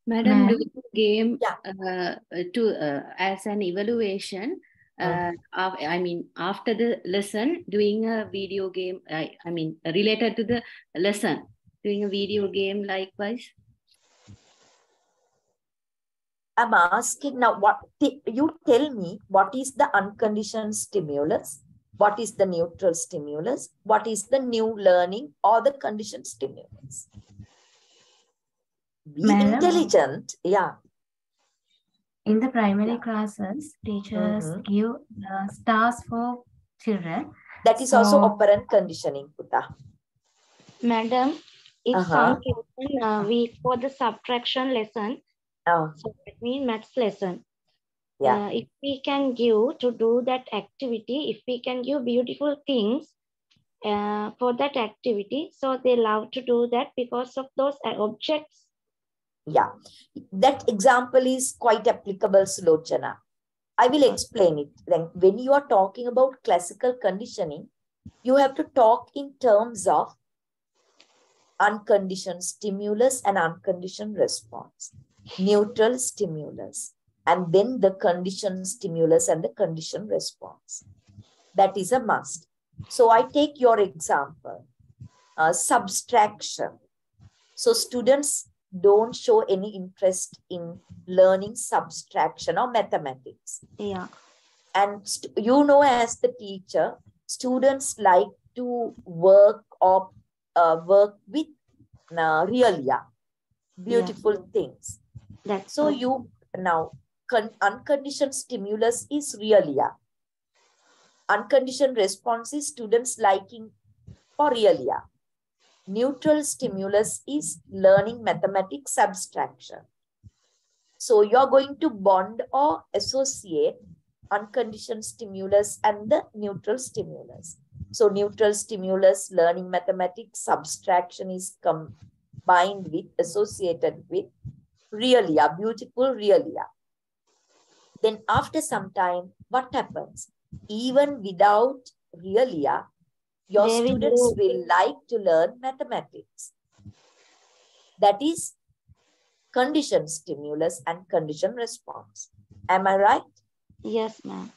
Madam, Ma'am? doing game uh, to uh, as an evaluation. Uh, of, I mean, after the lesson, doing a video game. I, I mean, related to the lesson, doing a video game likewise. I'm asking now what you tell me what is the unconditioned stimulus, what is the neutral stimulus, what is the new learning or the conditioned stimulus. Be Madam? intelligent, yeah. In the primary classes, teachers Mhm. give uh, stars for children. That is also So- operant conditioning, Puta. Madam, if Uh-huh. some children uh, weak for the subtraction lesson, Oh, so that means maths lesson. yeah. Uh, if we can give to do that activity, if we can give beautiful things uh, for that activity, so they love to do that because of those uh, objects. Yeah, that example is quite applicable, Sulochana. I will explain it. Then, when you are talking about classical conditioning, you have to talk in terms of unconditioned stimulus and unconditioned response, neutral stimulus, and then the conditioned stimulus and the conditioned response. That is a must. So I take your example, uh, subtraction. So students don't show any interest in learning subtraction or mathematics. Yeah. And you know, as the teacher, students like to work or uh, work with uh, realia, beautiful things. That's So right. you now con- unconditioned stimulus is realia. Unconditioned response is students liking for realia. Neutral stimulus is learning mathematics abstraction. So you're going to bond or associate unconditioned stimulus and the neutral stimulus. So neutral stimulus, learning mathematics, subtraction is combined with, associated with realia, beautiful realia. Then after some time, what happens? Even without realia, your students do- will like to learn mathematics. That is conditioned stimulus and conditioned response. Am I right? Yes, ma'am.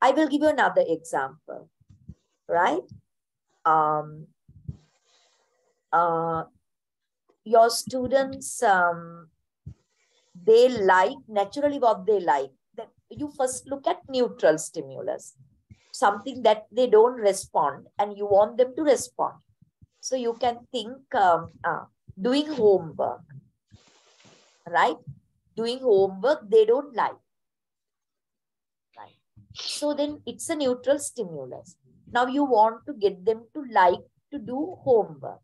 I will give you another example, right? Um, uh, your students, um, they like naturally what they like. That you first look at neutral stimulus, something that they don't respond, and you want them to respond. So you can think um, uh, doing homework, right? Doing homework they don't like. Right. So then it's a neutral stimulus. Now you want to get them to like to do homework.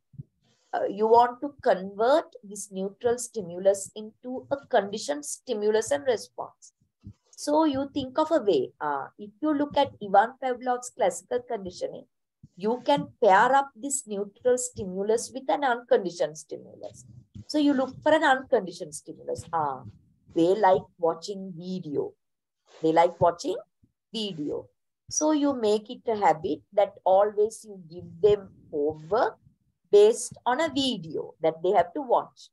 Uh, you want to convert this neutral stimulus into a conditioned stimulus and response. So you think of a way. Uh, if you look at Ivan Pavlov's classical conditioning, you can pair up this neutral stimulus with an unconditioned stimulus. So you look for an unconditioned stimulus. Ah, they like watching video. They like watching video. So you make it a habit that always you give them homework based on a video that they have to watch.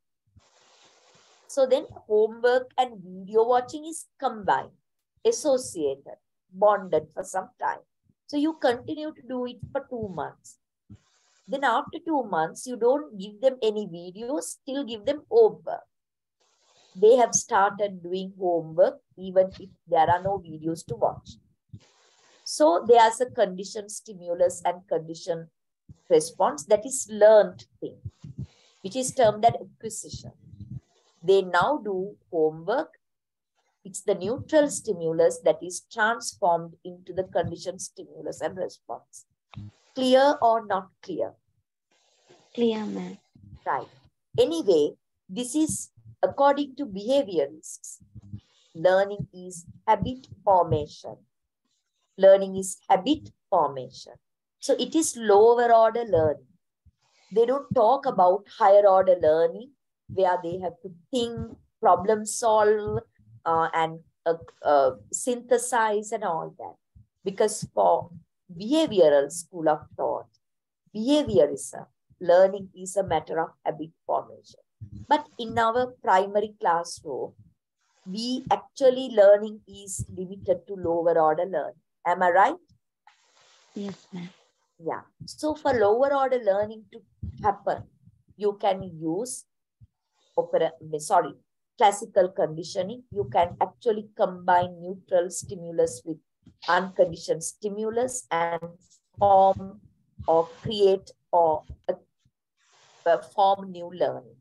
So then homework and video watching is combined, associated, bonded for some time. So you continue to do it for two months. Then after two months, you don't give them any videos, still give them homework. They have started doing homework even if there are no videos to watch. So there's a conditioned stimulus and conditioned response that is learned thing, which is termed as acquisition. They now do homework. It's the neutral stimulus that is transformed into the conditioned stimulus and response. Clear or not clear? Clear, ma'am. Right. Anyway, this is according to behaviorists. Learning is habit formation. Learning is habit formation. So it is lower order learning. They don't talk about higher order learning where they have to think, problem solve, uh, and uh, uh, synthesize and all that. Because for behavioral school of thought, behaviorism, learning is a matter of habit formation. But in our primary classroom, we actually learning is limited to lower order learning. Am I right? Yes, ma'am. Yeah. So for lower order learning to happen, you can use opera, sorry, classical conditioning. You can actually combine neutral stimulus with unconditioned stimulus and form or create or uh, uh, new learning.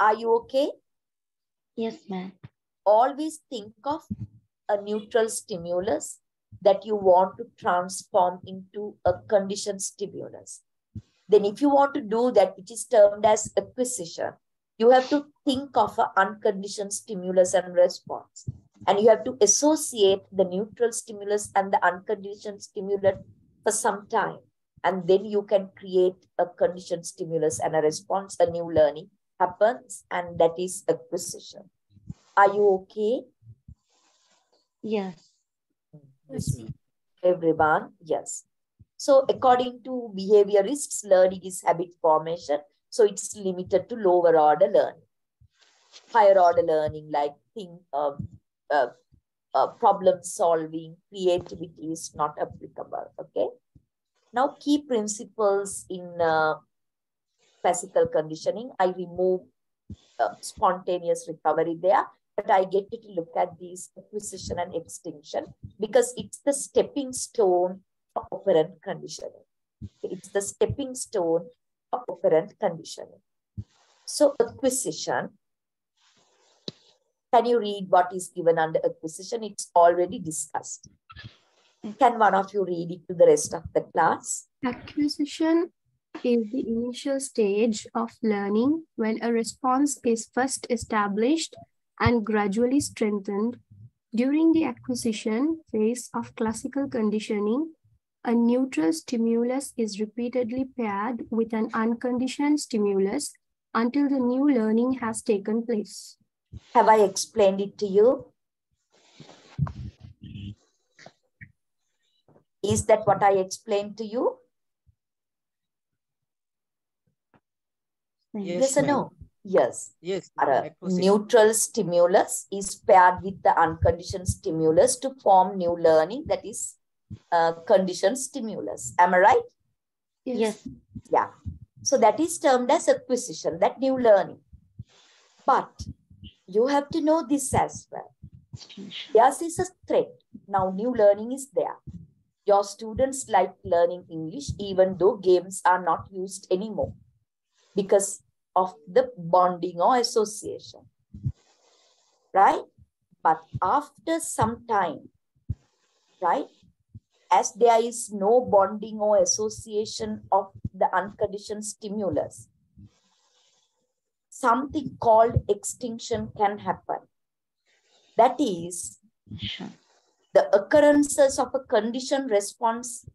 Are you okay? Yes, ma'am. Always think of a neutral stimulus that you want to transform into a conditioned stimulus. Then if you want to do that, which is termed as acquisition, you have to think of an unconditioned stimulus and response. And you have to associate the neutral stimulus and the unconditioned stimulus for some time. And then you can create a conditioned stimulus and a response, a new learning happens, and that is acquisition. Are you okay? Yes. Yes, Everyone, yes. So according to behaviorists, learning is habit formation. So it's limited to lower order learning. Higher order learning like think, uh, uh, uh, problem solving, creativity is not applicable. Okay. Now key principles in uh, classical conditioning. I remove uh, spontaneous recovery there. but I get to look at these acquisition and extinction because it's the stepping stone operant conditioning. It's the stepping stone of operant conditioning. So acquisition, can you read what is given under acquisition? It's already discussed. Can one of you read it to the rest of the class? Acquisition is the initial stage of learning when a response is first established and gradually strengthened. During the acquisition phase of classical conditioning, a neutral stimulus is repeatedly paired with an unconditioned stimulus until the new learning has taken place. Have I explained it to you? Is that what I explained to you? Yes, Yes or no? Yes. Yes. Or a neutral stimulus is paired with the unconditioned stimulus to form new learning that is uh, conditioned stimulus. Am I right? Yes. Yeah. So that is termed as acquisition, that new learning. But you have to know this as well. Yes, is a threat. Now, new learning is there. Your students like learning English, even though games are not used anymore because of the bonding or association. Right? But after some time, right? As there is no bonding or association of the unconditioned stimulus, something called extinction can happen. That is, the occurrences of a conditioned response,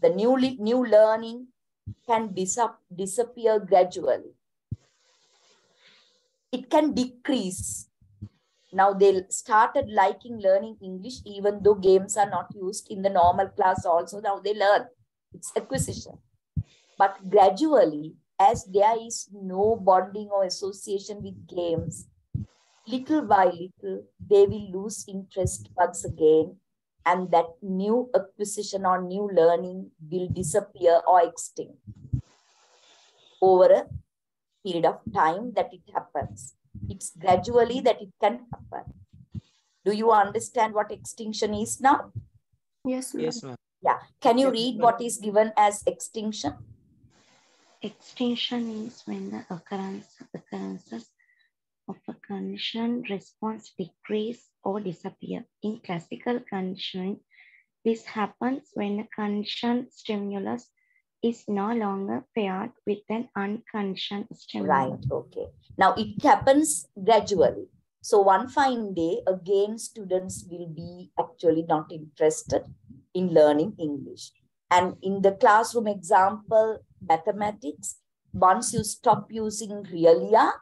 the newly new learning can dis- disappear gradually. It can decrease. Now they started liking learning English even though games are not used in the normal class also. Now they learn. It's acquisition. But gradually, as there is no bonding or association with games, little by little, they will lose interest once again, and that new acquisition or new learning will disappear or extinct over a period of time that it happens. It's gradually that it can happen. Do you understand what extinction is now? Yes, ma'am. Yes, ma'am. Yeah. Can you Yes, read what is given as extinction? Extinction is when the occurrence, occurrences of a condition response decrease or disappear. In classical conditioning, this happens when a condition stimulus is no longer paired with an unconditioned stimulus. Right. Okay. Now it happens gradually. So one fine day, again, students will be actually not interested in learning English. And in the classroom example, mathematics, once you stop using realia,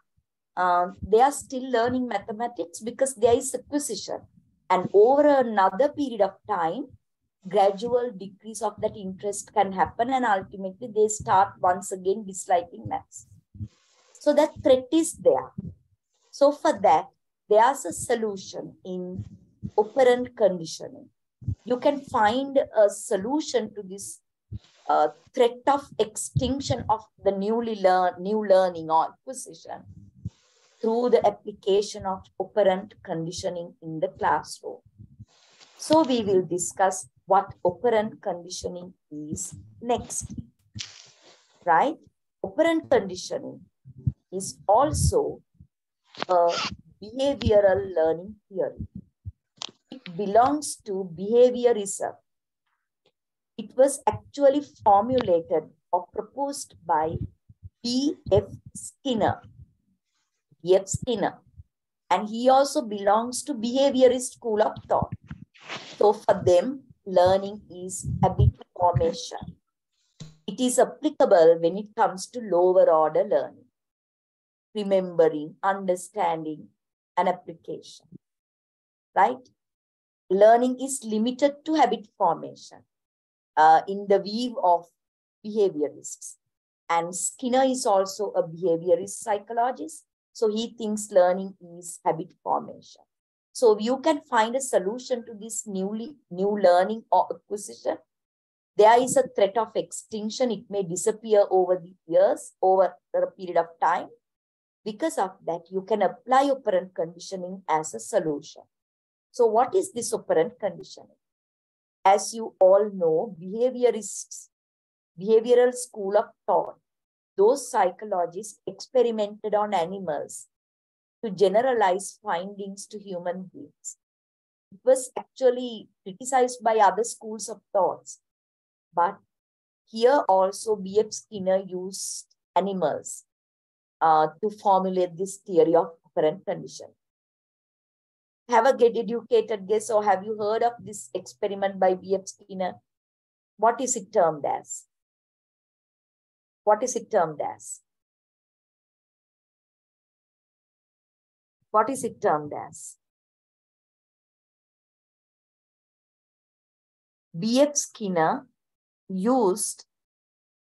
uh, they are still learning mathematics because there is acquisition. And over another period of time, gradual decrease of that interest can happen and ultimately they start once again disliking maths. So that threat is there. So for that, there's a solution in operant conditioning. You can find a solution to this uh, threat of extinction of the newly learn new learning or acquisition through the application of operant conditioning in the classroom. So we will discuss what operant conditioning is next. Right? Operant conditioning is also a behavioral learning theory. It belongs to behaviorism. It was actually formulated or proposed by B.F. Skinner. B.F. Skinner. And he also belongs to behaviorist school of thought. So for them, learning is habit formation. It is applicable when it comes to lower order learning, remembering, understanding, and application. Right? Learning is limited to habit formation uh, in the view of behaviorists. And Skinner is also a behaviorist psychologist. So he thinks learning is habit formation. So you can find a solution to this newly new learning or acquisition. There is a threat of extinction. It may disappear over the years, over a period of time. Because of that, you can apply operant conditioning as a solution. So what is this operant conditioning? As you all know, behaviorists, behavioral school of thought, those psychologists experimented on animals to generalize findings to human beings. It was actually criticized by other schools of thoughts. But here also B.F. Skinner used animals uh, to formulate this theory of operant condition. Have a get educated guess or have you heard of this experiment by B.F. Skinner? What is it termed as? What is it termed as? What is it termed as? B.F. Skinner used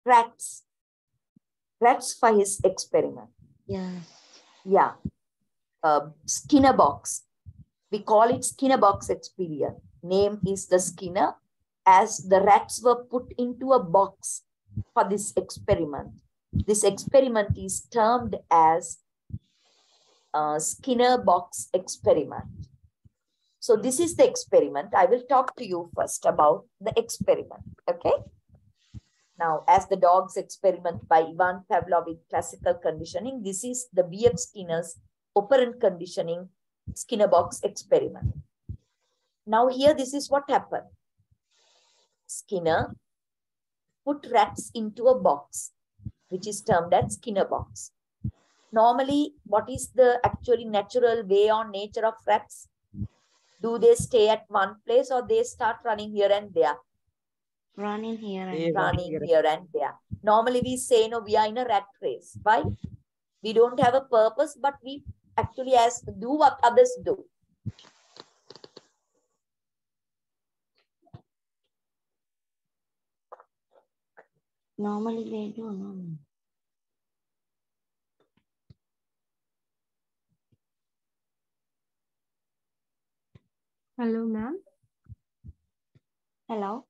rats, rats for his experiment. Yeah. Yeah. Uh, Skinner box. We call it Skinner box experiment. Name is the Skinner as the rats were put into a box for this experiment. This experiment is termed as uh, Skinner box experiment. So this is the experiment. I will talk to you first about the experiment. Okay. Now, as the dog's experiment by Ivan Pavlov classical conditioning, this is the B.F. Skinner's operant conditioning Skinner box experiment. Now here, this is what happened. Skinner put rats into a box, which is termed as Skinner box. Normally, what is the actually natural way or nature of rats? Do they stay at one place or they start running here and there? Running here They and running here and there. Normally, we say, no, we are in a rat race. Why? We don't have a purpose, but we actually as do what others do. normally they do. No? Hello, ma'am. Hello.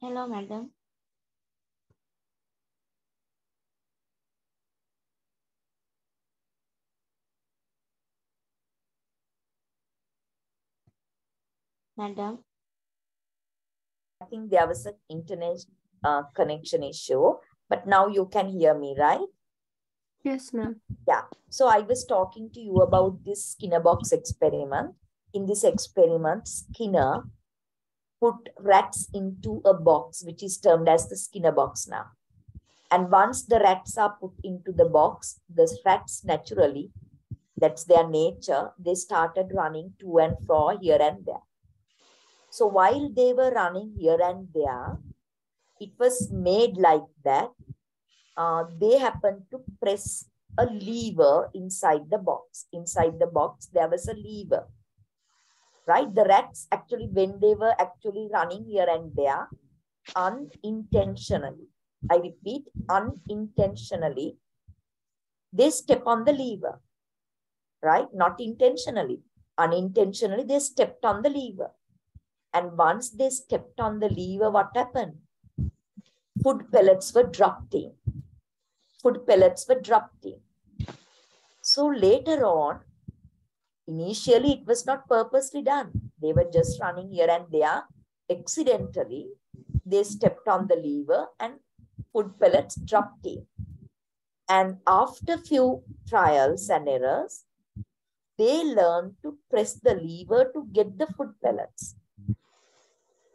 Hello, madam. Madam. I think there was an internet uh, connection issue, but now you can hear me, right? Yes, ma'am. Yeah. So I was talking to you about this Skinner box experiment. In this experiment, Skinner put rats into a box, which is termed as the Skinner box now. And once the rats are put into the box, the rats naturally, that's their nature, they started running to and fro here and there. So while they were running here and there, it was made like that. Uh, they happened to press a lever inside the box. Inside the box, there was a lever. Right? The rats actually, when they were actually running here and there, unintentionally, I repeat, unintentionally, they step on the lever. Right? Not intentionally. Unintentionally, they stepped on the lever. And once they stepped on the lever, what happened? Food pellets were dropped in. Food pellets were dropped in. So later on, initially it was not purposely done. They were just running here and there. Accidentally, they stepped on the lever and food pellets dropped in. And after few trials and errors, they learned to press the lever to get the food pellets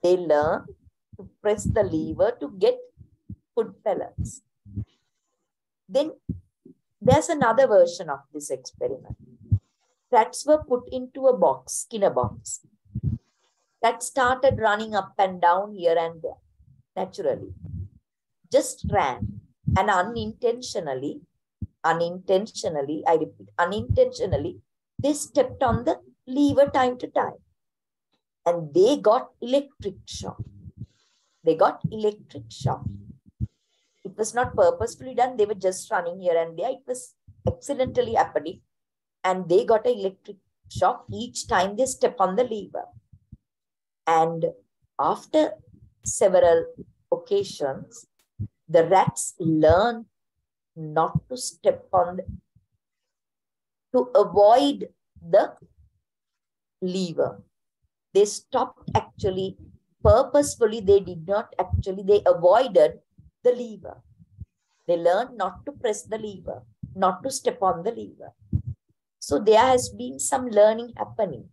they learn to press the lever to get food pellets. Then there's another version of this experiment. Rats were put into a box, Skinner box, that started running up and down here and there, naturally. Just ran and unintentionally, unintentionally, I repeat, unintentionally, they stepped on the lever time to time and they got electric shock. They got electric shock. It was not purposefully done. They were just running here and there. It was accidentally happening. And they got an electric shock each time they step on the lever. And after several occasions, the rats learn not to step on the, to avoid the lever. They stopped actually purposefully, they did not actually, they avoided the lever. They learned not to press the lever, not to step on the lever. So there has been some learning happening.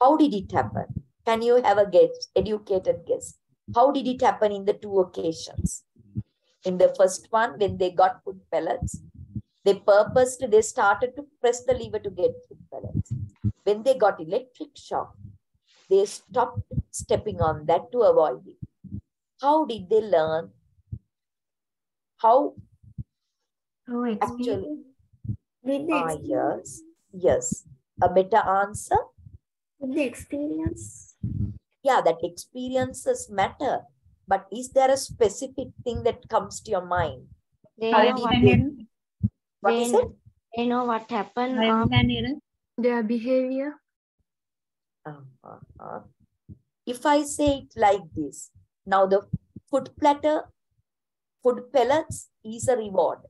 How did it happen? Can you have a guess, educated guess? How did it happen in the two occasions? In the first one, when they got food pellets, they purposely, they started to press the lever to get food pellets. When they got electric shock, they stopped stepping on that to avoid it. How did they learn? How Oh, actually? With the Ah, yes, yes. A better answer? With the experience. Yeah, that experiences matter. But is there a specific thing that comes to your mind? They know what, they- What they, is know, it? they know what happened When after can you- Their behavior. Uh, uh, If I say it like this, now the food platter, food pellets is a reward.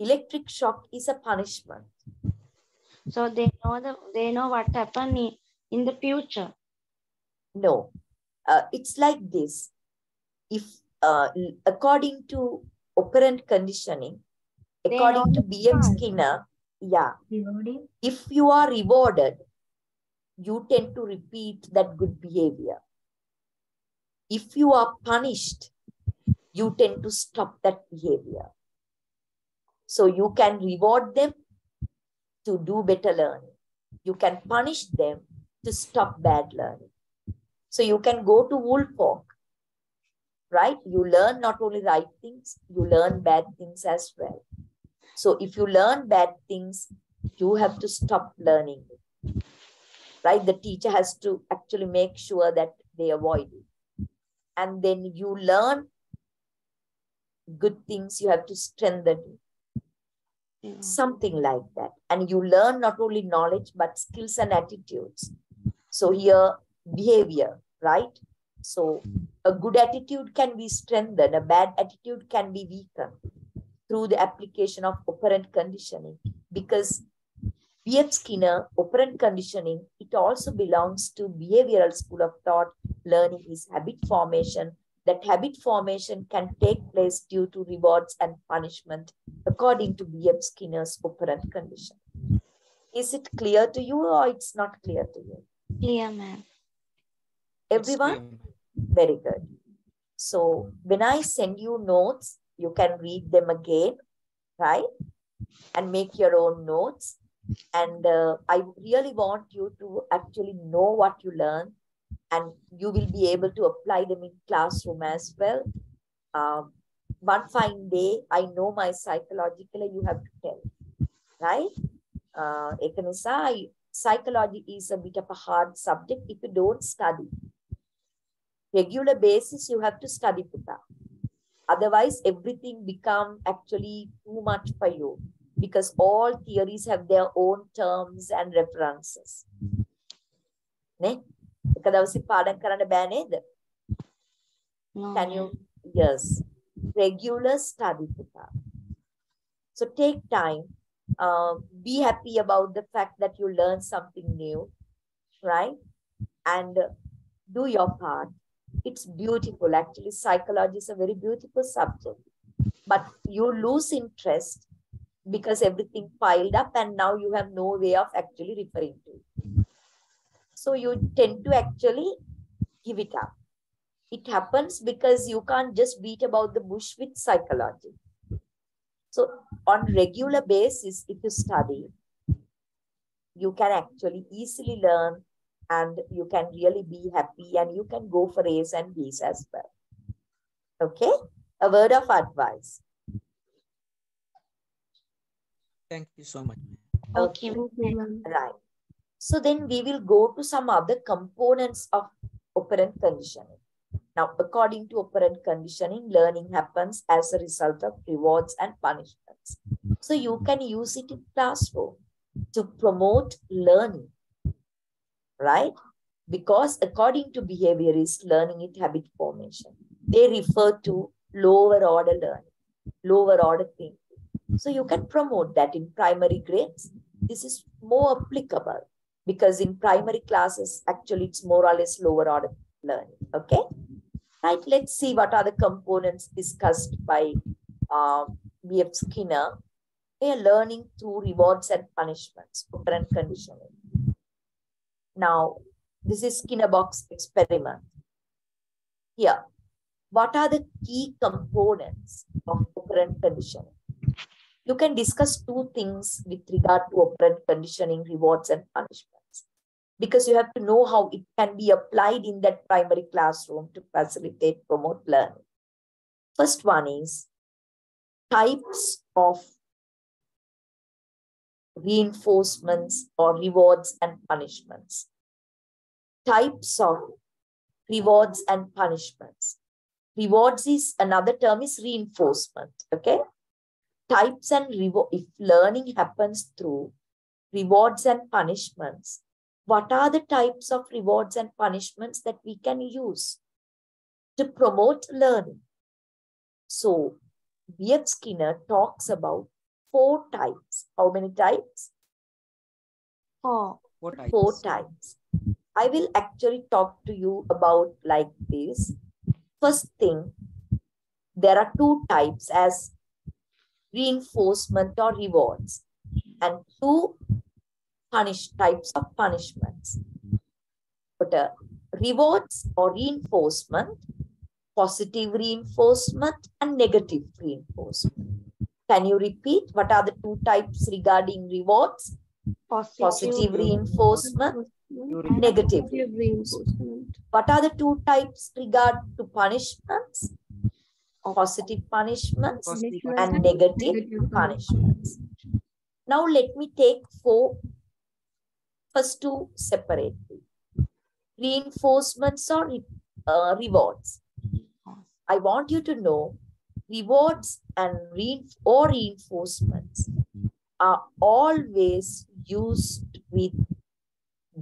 Electric shock is a punishment. so they know the they know what happened in, in the future. No, uh, it's like this. If uh, according to operant conditioning, They according to B.F. Skinner, yeah, Rewarding. if you are rewarded, you tend to repeat that good behavior. If you are punished, you tend to stop that behavior. So you can reward them to do better learning. You can punish them to stop bad learning. So you can go to Woolfolk, right? You learn not only right things, you learn bad things as well. So if you learn bad things, you have to stop learning. Right? The teacher has to actually make sure that they avoid it. And then you learn good things, you have to strengthen. Something like that. And you learn not only knowledge, but skills and attitudes. So here, behavior, right? So a good attitude can be strengthened, a bad attitude can be weakened through the application of operant conditioning. Because B.F. Skinner, operant conditioning, it also belongs to behavioral school of thought. Learning is habit formation. That habit formation can take place due to rewards and punishment, according to B.F. Skinner's operant condition. Is it clear to you or it's not clear to you? Clear, ma'am. Everyone? Very good. So when I send you notes, you can read them again, right? And make your own notes. And uh, I really want you to actually know what you learn and you will be able to apply them in classroom as well. Um, one fine day, I know my psychologically, you have to tell, right? Uh, psychology is a bit of a hard subject if you don't study. Regular basis, you have to study Putta. Otherwise, everything become actually too much for you because all theories have their own terms and references. Ne? එක දවසේ පාඩම් කරන්න බෑ නේද? No, Can you? Yes. Regular study Putta. So take time. Uh, be happy about the fact that you learn something new, right? And uh, do your part. It's beautiful. Actually, psychology is a very beautiful subject. But you lose interest because everything piled up and now you have no way of actually referring to it. So you tend to actually give it up. It happens because you can't just beat about the bush with psychology. So on regular basis, if you study, you can actually easily learn and you can really be happy and you can go for A's and B's as well. Okay? A word of advice. Thank you so much. Okay. Right. So then we will go to some other components of operant conditioning. Now, according to operant conditioning, learning happens as a result of rewards and punishments. So you can use it in classroom to promote learning, right? Because according to behavior is learning it habit formation. they refer to lower order learning, lower order thinking. So you can promote that in primary grades. This is more applicable because in primary classes, actually it's more or less lower order learning. Okay. Right. Let's see what are the components discussed by um, B.F. Skinner. They are learning through rewards and punishments, operant conditioning. Now, this is Skinner box experiment. Here, what are the key components of operant conditioning? You can discuss two things with regard to operant conditioning, rewards and punishments, because you have to know how it can be applied in that primary classroom to facilitate, promote learning. First one is types of reinforcements or rewards and punishments. Types of rewards and punishments. Rewards is another term is reinforcement. Okay. Types and reward. If learning happens through rewards and punishments, what are the types of rewards and punishments that we can use to promote learning? So, B.F. Skinner talks about four types. How many types? Four. Four types. Four types. I will actually talk to you about like this. First thing, there are two types as reinforcement or rewards and two punish types of punishments. But uh, rewards or reinforcement, positive reinforcement and negative reinforcement. Can you repeat what are the two types regarding rewards? Positive, Positive reinforcement, negative reinforcement. What are the two types regard to punishments? Positive punishments and negative punishments. Now let me take four, first two separately. Reinforcements or re- uh, rewards. I want you to know rewards and rein or reinforcements are always used with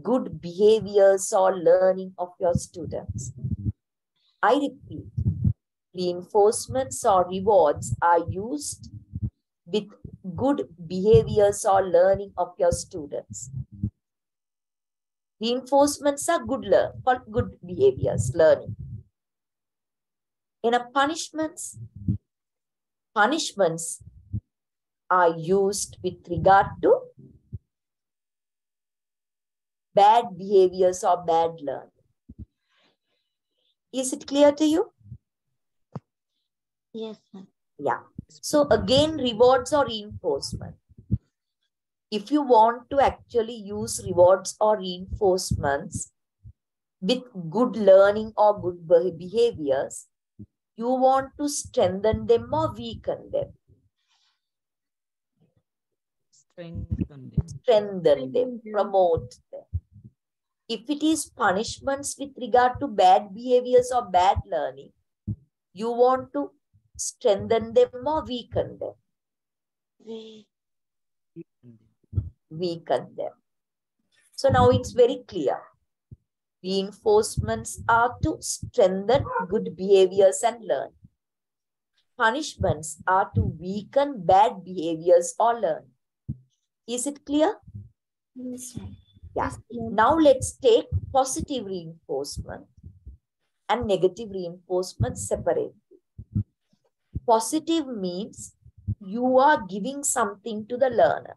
good behaviors or learning of your students. I repeat, reinforcements or rewards are used with good behaviors or learning of your students. Reinforcements are good learn for good behaviors, learning. In a punishments, punishments are used with regard to bad behaviors or bad learning. Is it clear to you? Yes, sir. Yeah. So again, rewards or reinforcement. If you want to actually use rewards or reinforcements with good learning or good behaviors, you want to strengthen them or weaken them. Strengthen them. Strengthen them, promote them. If it is punishments with regard to bad behaviors or bad learning, you want to strengthen them or weaken them. We weaken them. So now it's very clear. Reinforcements are to strengthen good behaviors and learn. Punishments are to weaken bad behaviors or learn. Is it clear? Yeah. Now let's take positive reinforcement and negative reinforcement separately. Positive means you are giving something to the learner.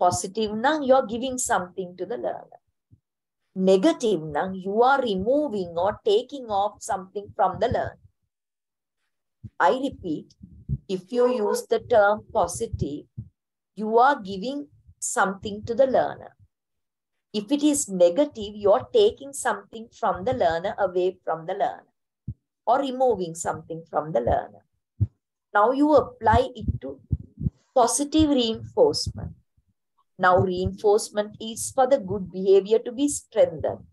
Positive now you're giving something to the learner. Negative now you are removing or taking off something from the learner. I repeat, if you use the term positive, you are giving something to the learner. If it is negative, you are taking something from the learner away from the learner or removing something from the learner. Now you apply it to positive reinforcement. Now reinforcement is for the good behavior to be strengthened.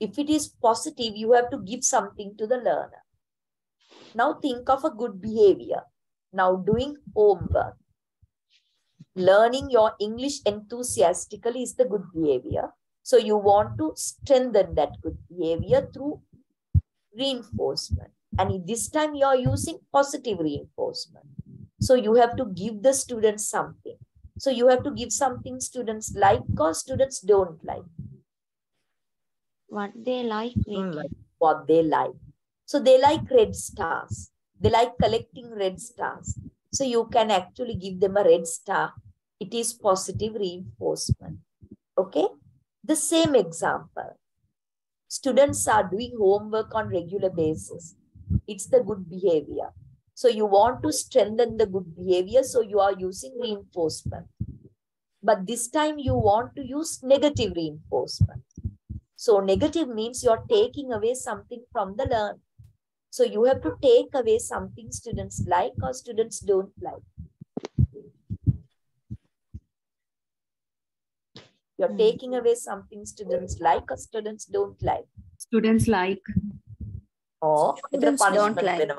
If it is positive, you have to give something to the learner. Now think of a good behavior. Now doing homework. Learning your English enthusiastically is the good behavior. So you want to strengthen that good behavior through reinforcement. And this time you are using positive reinforcement. So you have to give the students something. So you have to give something students like or students don't like. What they like. Don't like. What they like. So they like red stars. They like collecting red stars. So you can actually give them a red star. It is positive reinforcement. Okay. The same example. Students are doing homework on regular basis. It's the good behavior. So you want to strengthen the good behavior. So you are using reinforcement. But this time you want to use negative reinforcement. So negative means you're taking away something from the learn. So you have to take away something students like or students don't like. You're hmm. taking away something students like or students don't like. Students like. Or Students don't like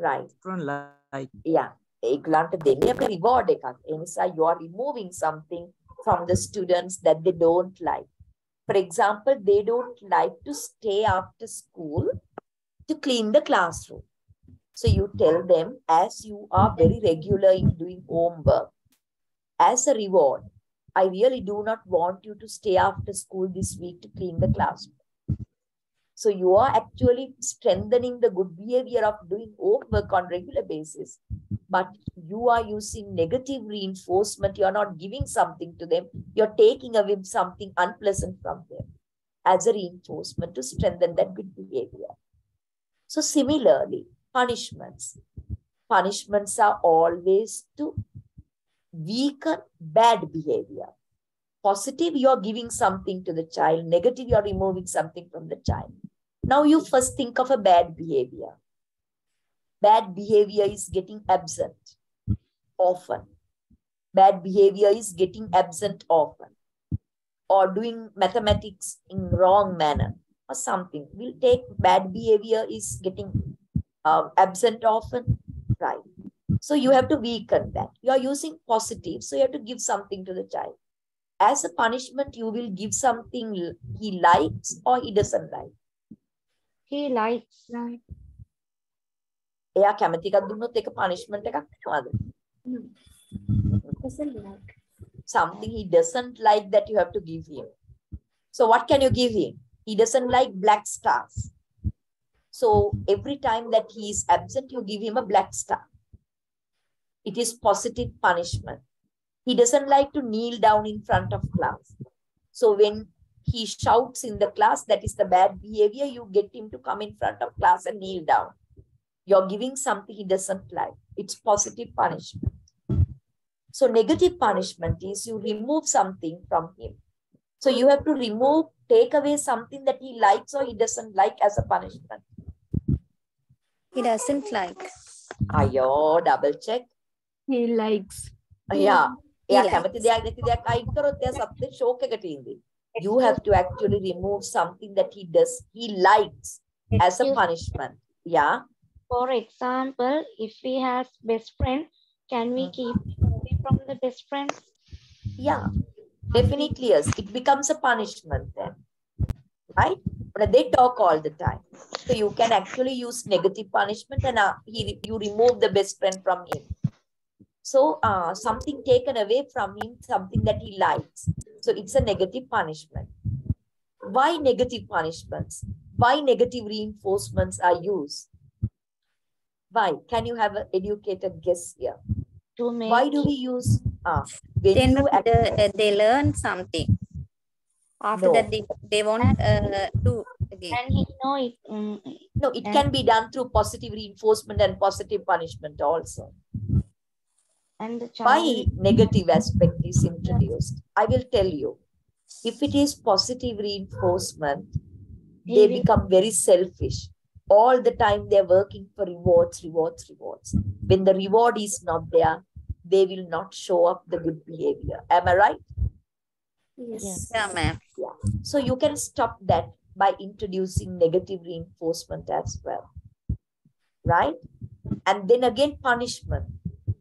වෙනවනේ. Right. Don't like. Yeah. ඒගලන්ට දෙන්නේ අපේ reward එකක්. ඒ නිසා you are removing something from the students that they don't like. For example, they don't like to stay after school to clean the classroom. So you tell them as you are very regular in doing homework, as a reward, I really do not want you to stay after school this week to clean the classroom. So you are actually strengthening the good behavior of doing homework on regular basis, but you are using negative reinforcement. You are not giving something to them. You're taking away something unpleasant from them as a reinforcement to strengthen that good behavior. So similarly, punishments. Punishments are always to weaken bad behavior. Positive, you're giving something to the child. Negative, you're removing something from the child. Now you first think of a bad behavior. Bad behavior is getting absent often. Bad behavior is getting absent often. Or doing mathematics in wrong manner or something. We'll take bad behavior is getting uh, absent often. Right. So you have to weaken that. You are using positive, so you have to give something to the child. As a punishment, you will give something he likes or he doesn't like. He likes. Right. එයා කැමති එකක් දුන්නොත් ඒක punishment එකක් වෙනවද? Doesn't like. Something he doesn't like that you have to give him. So what can you give him? He doesn't like black stars. So every time that he is absent, you give him a black star. It is positive punishment. He doesn't like to kneel down in front of class. So when he shouts in the class, that is the bad behavior, you get him to come in front of class and kneel down. You're giving something he doesn't like. It's positive punishment. So negative punishment is you remove something from him. So you have to remove, take away something that he likes or he doesn't like as a punishment. He doesn't like. අයෝ double check. He likes. Yeah. He එයා likes. කැමති දෙයක් නැති දෙයක් අයින් කරොත් එයා සත්‍ය ෂෝක් එකට ඉඳි. you have to actually remove something that he does, he likes as a punishment. Yeah. For example, if he has best friend, can we keep him away from the best friends? Yeah. Definitely yes. It becomes a punishment then. Right? But they talk all the time. So you can actually use negative punishment and uh, he, you remove the best friend from him. So uh, something taken away from him, something that he likes. So it's a negative punishment. Why negative punishments? Why negative reinforcements are used? Why? Can you have an educated guess here? To make Why do we use uh, when Then you the, they learn something. After No. that, they, they won't uh, do again. and he know it. mm, No, it and- can be done through positive reinforcement and positive punishment also. And the child Why negative aspect is introduced? I will tell you. If it is positive reinforcement, they will- become very selfish. All the time they're working for rewards, rewards, rewards. When the reward is not there, they will not show up the good behavior. Am I right? Yes. Yeah, ma'am. Yeah. So you can stop that by introducing negative reinforcement as well. Right? And then again, punishment.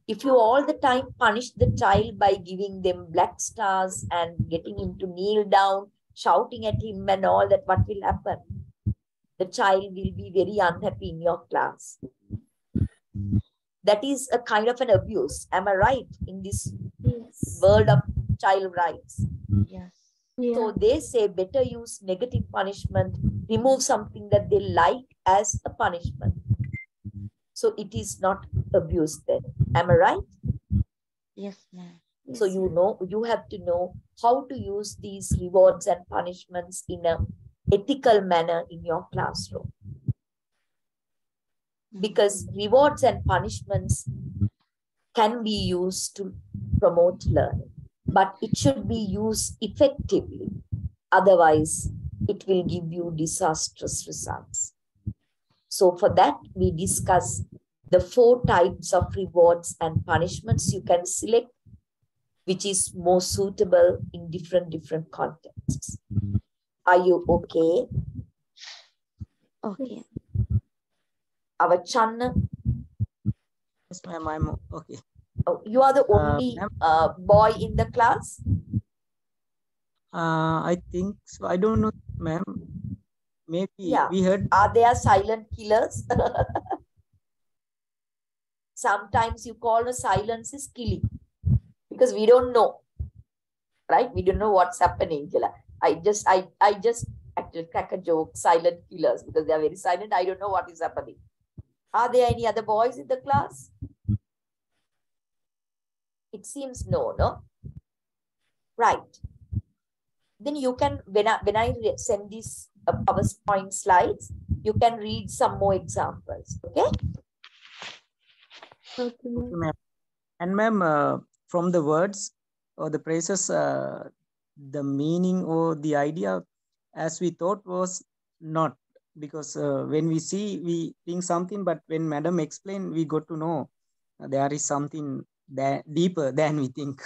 If you all the time punish the child by giving them black stars and getting him to kneel down, shouting at him and all that, what will happen? the child will be very unhappy in your class. That is a kind of an abuse. Am I right in this world of child rights? Yes. So they say better use negative punishment, remove something that they like as a punishment. So it is not abuse then. Am I right? Yes, ma'am. So you know, you have to know how to use these rewards and punishments in a ethical manner in your classroom. Because mm-hmm. rewards and punishments can be used to promote learning, but it should be used effectively. Otherwise, it will give you disastrous results. So for that, we discuss the four types of rewards and punishments you can select which is more suitable in different different contexts. Are you okay? Okay. Our Channa, Yes, ma'am, I'm okay. oh, you are the Uh, only ma'am. uh, boy in the class? Uh, I think so. I don't know, ma'am. Maybe Yeah. we heard. Are there silent killers? *laughs* Sometimes you call a silence is killing because we don't know, right? We don't know what's happening. I just, I, I just actually crack a joke. Silent killers because they are very silent. I don't know what is happening. Are there any other boys in the class? It seems no, no. Right. Then you can when I when I send these uh, PowerPoint slides, you can read some more examples. Okay. Okay, ma'am. And ma'am, uh, from the words or the phrases, uh, the meaning or the idea, as we thought, was not because uh, when we see, we think something, but when Madam explained, we got to know there is something that deeper than we think.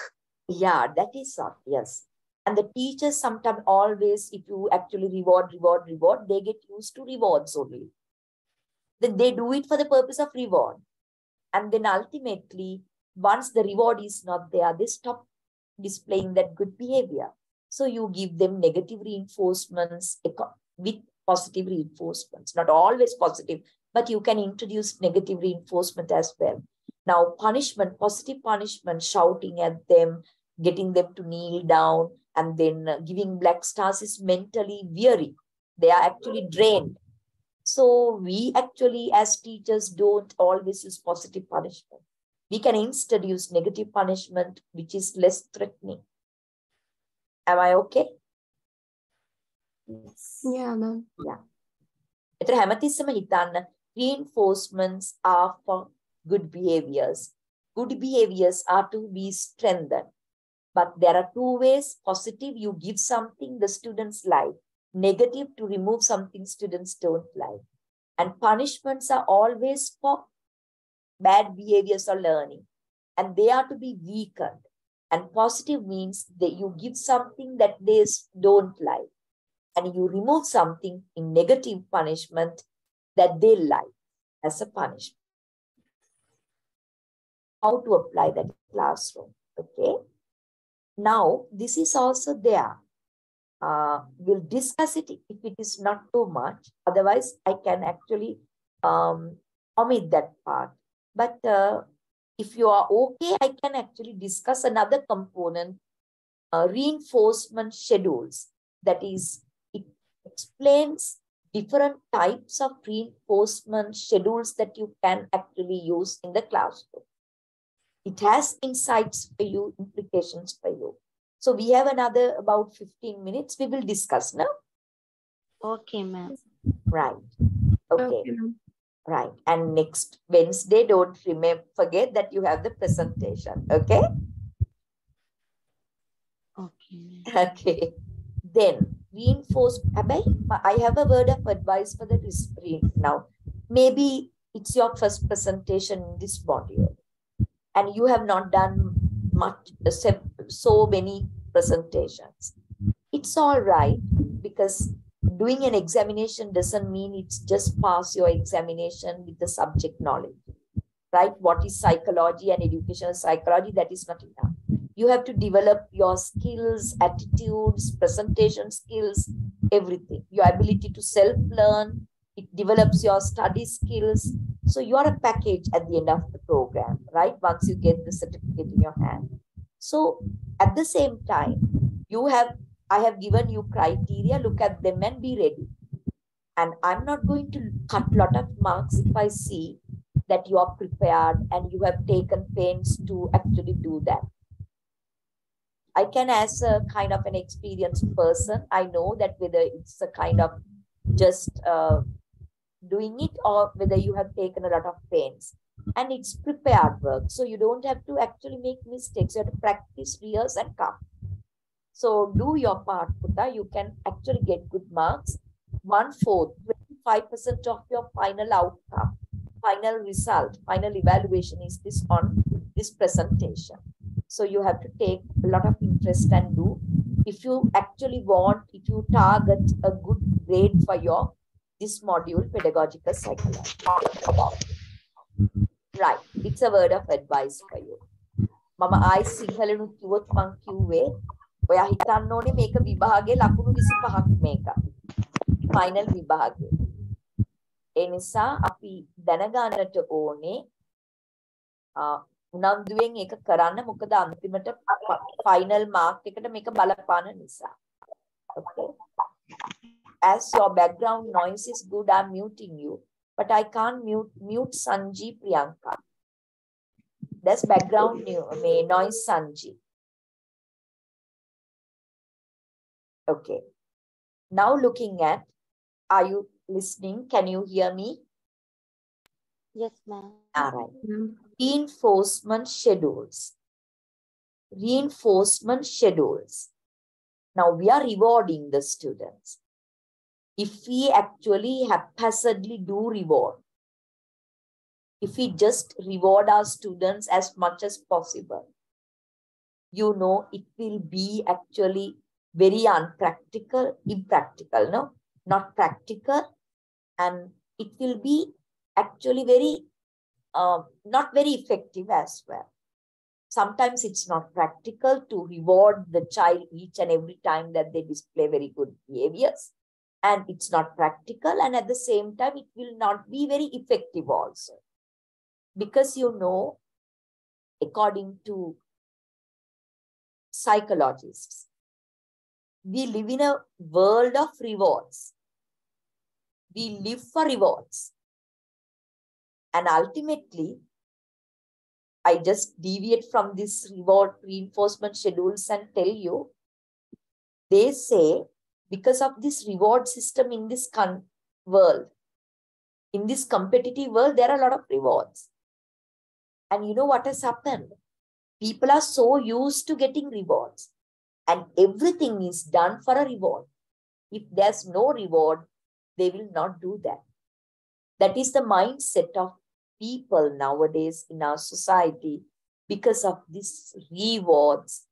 Yeah, that is not, yes. And the teachers sometimes always, if you actually reward, reward, reward, they get used to rewards only. Then they do it for the purpose of reward. And then ultimately, once the reward is not there, they stop displaying that good behavior. So you give them negative reinforcements with positive reinforcements, not always positive, but you can introduce negative reinforcement as well. Now, punishment, positive punishment, shouting at them, getting them to kneel down, and then giving black stars is mentally weary. They are actually drained. So we actually, as teachers, don't always use positive punishment. We can instead use negative punishment, which is less threatening. Am I okay? Yes. Yeah, ma'am. Yeah. එතර හැමතිස්සම හිතන්න reinforcements are for good behaviors. Good behaviors are to be strengthened. But there are two ways. Positive, you give something the students like. Negative, to remove something students don't like. And punishments are always for bad behaviors or learning. And they are to be weakened. And positive means that you give something that they don't like. And you remove something in negative punishment that they like as a punishment. How to apply that in classroom. Okay. Now, this is also there. Uh, we'll discuss it if it is not too much. Otherwise, I can actually um, omit that part. But uh, if you are okay, I can actually discuss another component, uh, reinforcement schedules. That is, it explains different types of reinforcement schedules that you can actually use in the classroom. It has insights for you, implications for you. So we have another about 15 minutes. We will discuss now. Okay, ma'am. Right. Okay. Right. And next Wednesday, don't remember, forget that you have the presentation. Okay. Okay. Okay. Then reinforce. Abhay, I have a word of advice for the res- now. Maybe it's your first presentation in this module, and you have not done much, uh, se- so many presentations. It's all right because doing an examination doesn't mean it's just pass your examination with the subject knowledge, right? What is psychology and educational psychology? That is not enough you have to develop your skills, attitudes, presentation skills, everything. Your ability to self learn, it develops your study skills. So you are a package at the end of the program, right? Once you get the certificate in your hand. So at the same time, you have I have given you criteria, look at them and be ready. And I'm not going to cut lot of marks if I see that you are prepared and you have taken pains to actually do that. I can, as a kind of an experienced person, I know that whether it's a kind of just uh, doing it or whether you have taken a lot of pains. And it's prepared work. So you don't have to actually make mistakes. You have to practice, rehearse, and come. So do your part, Puta. You can actually get good marks. One fourth, 25% of your final outcome, final result, final evaluation is this on this presentation. So you have to take a lot of interest and do. If you actually want, if you target a good grade for your this module, pedagogical psychology. Right. It's a word of advice for you. මම ආයි සිංහලනුත් කිව්වොත් මං කිව්වේ ඔයා හිතන්න ඕනේ මේක විභාගේ ලකුණු 25ක් මේක. ෆයිනල් විභාගේ. ඒ නිසා අපි දැනගන්නට ඕනේ උනන්දුවෙන් ඒක කරන්න මොකද අන්තිමට ෆයිනල් මාක් එකට මේක බලපාන නිසා. Okay. As your background noise is good, I'm muting you. But I can't mute, mute Sanji Priyanka. That's background noise Sanji. Okay. Now looking at, are you listening? Can you hear me? Yes, ma'am. All right. Reinforcement schedules. Reinforcement schedules. Now we are rewarding the students. If we actually haphazardly do reward, if we just reward our students as much as possible, you know, it will be actually very unpractical, impractical, no? Not practical. And it will be actually very, uh, not very effective as well. Sometimes it's not practical to reward the child each and every time that they display very good behaviors. And it's not practical. And at the same time, it will not be very effective also. Because you know, according to psychologists, we live in a world of rewards. We live for rewards. And ultimately, I just deviate from this reward reinforcement schedules and tell you, they say because of this reward system in this world, in this competitive world, there are a lot of rewards. And you know what has happened? People are so used to getting rewards and everything is done for a reward. If there's no reward, they will not do that. That is the mindset of people nowadays in our society because of these rewards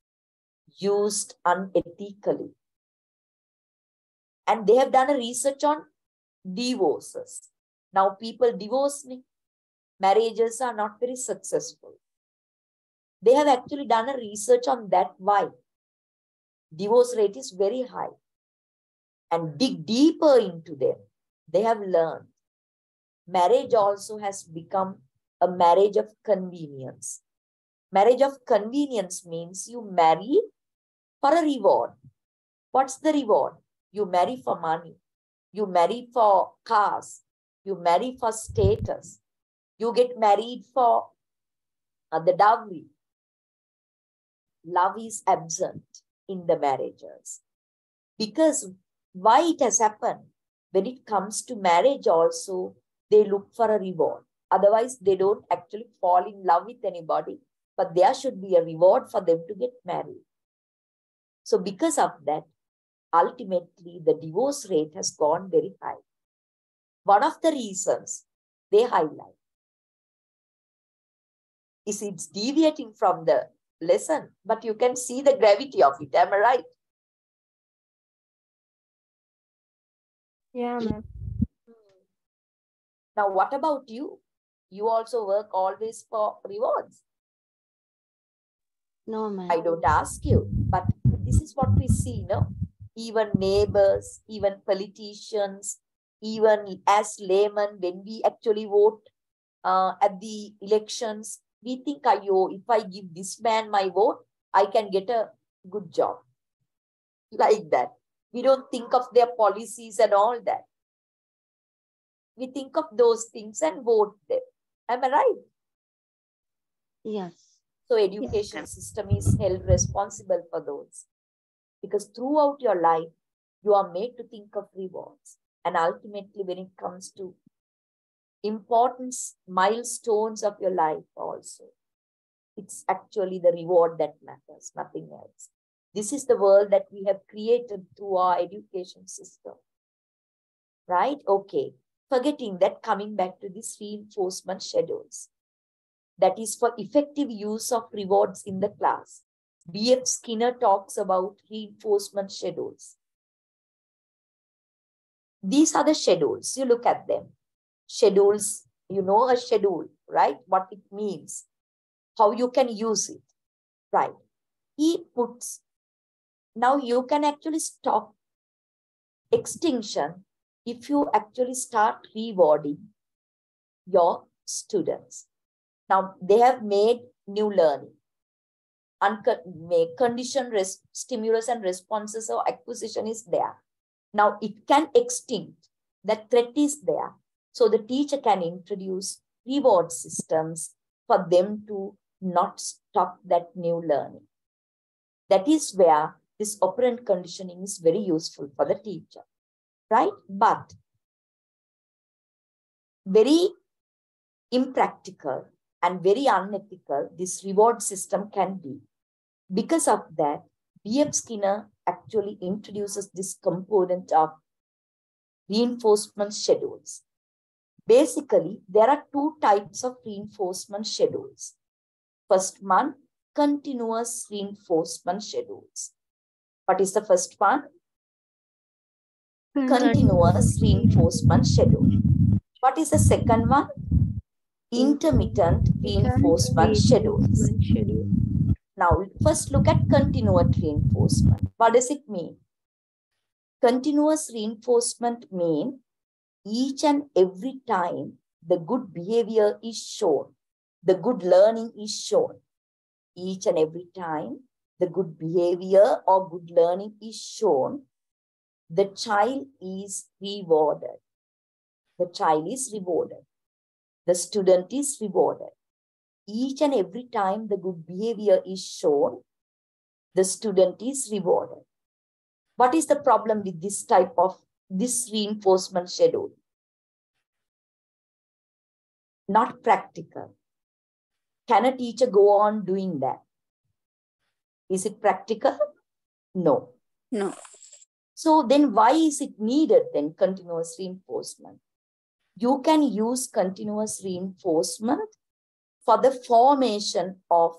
used unethically. And they have done a research on divorces. Now people divorce me. Marriages are not very successful. They have actually done a research on that why divorce rate is very high. And dig deeper into them, they have learned marriage also has become a marriage of convenience. Marriage of convenience means you marry for a reward. What's the reward? You marry for money. You marry for cars. You marry for status. You get married for uh, the dowry. Love is absent in the marriages. Because why it has happened? When it comes to marriage also, they look for a reward. Otherwise, they don't actually fall in love with anybody, but there should be a reward for them to get married. So because of that, ultimately the divorce rate has gone very high. One of the reasons they highlight is it's deviating from the lesson, but you can see the gravity of it. Am I right? Yeah, ma'am. Now, what about you? You also work always for rewards. No, ma'am. I don't ask you, but this is what we see, no? Even neighbors, even politicians, even as laymen, when we actually vote uh, at the elections, we think, Ayo, if I give this man my vote, I can get a good job. Like that. We don't think of their policies and all that. We think of those things and vote them. Am I right? Yes. So education system is held responsible for those. Because throughout your life, you are made to think of rewards. And ultimately, when it comes to important milestones of your life also, it's actually the reward that matters, nothing else. This is the world that we have created through our education system. Right? Okay. Forgetting that, coming back to these reinforcement schedules. That is for effective use of rewards in the class. B.F. Skinner talks about reinforcement schedules. These are the schedules. You look at them. Schedules, you know a schedule, right? What it means, how you can use it, right? He puts, now you can actually stop extinction if you actually start rewarding your students. Now they have made new learning. Uncon- make condition res- stimulus and responses or acquisition is there. Now it can extinct. That threat is there. So the teacher can introduce reward systems for them to not stop that new learning. That is where this operant conditioning is very useful for the teacher, right? But very impractical and very unethical this reward system can be. Because of that, B.F. Skinner actually introduces this component of reinforcement schedules. Basically, there are two types of reinforcement schedules. First one, continuous reinforcement schedules. What is the first one? Continuous reinforcement schedule. What is the second one? Intermittent reinforcement schedules. Now, first look at continuous reinforcement. What does it mean? Continuous reinforcement means each and every time the good behavior is shown, the good learning is shown. Each and every time the good behavior or good learning is shown, the child is rewarded. The child is rewarded. The student is rewarded. Each and every time the good behavior is shown, the student is rewarded. What is the problem with this type of this reinforcement schedule? Not practical. Can a teacher go on doing that? Is it practical? No. No. So then why is it needed then continuous reinforcement? You can use continuous reinforcement for the formation of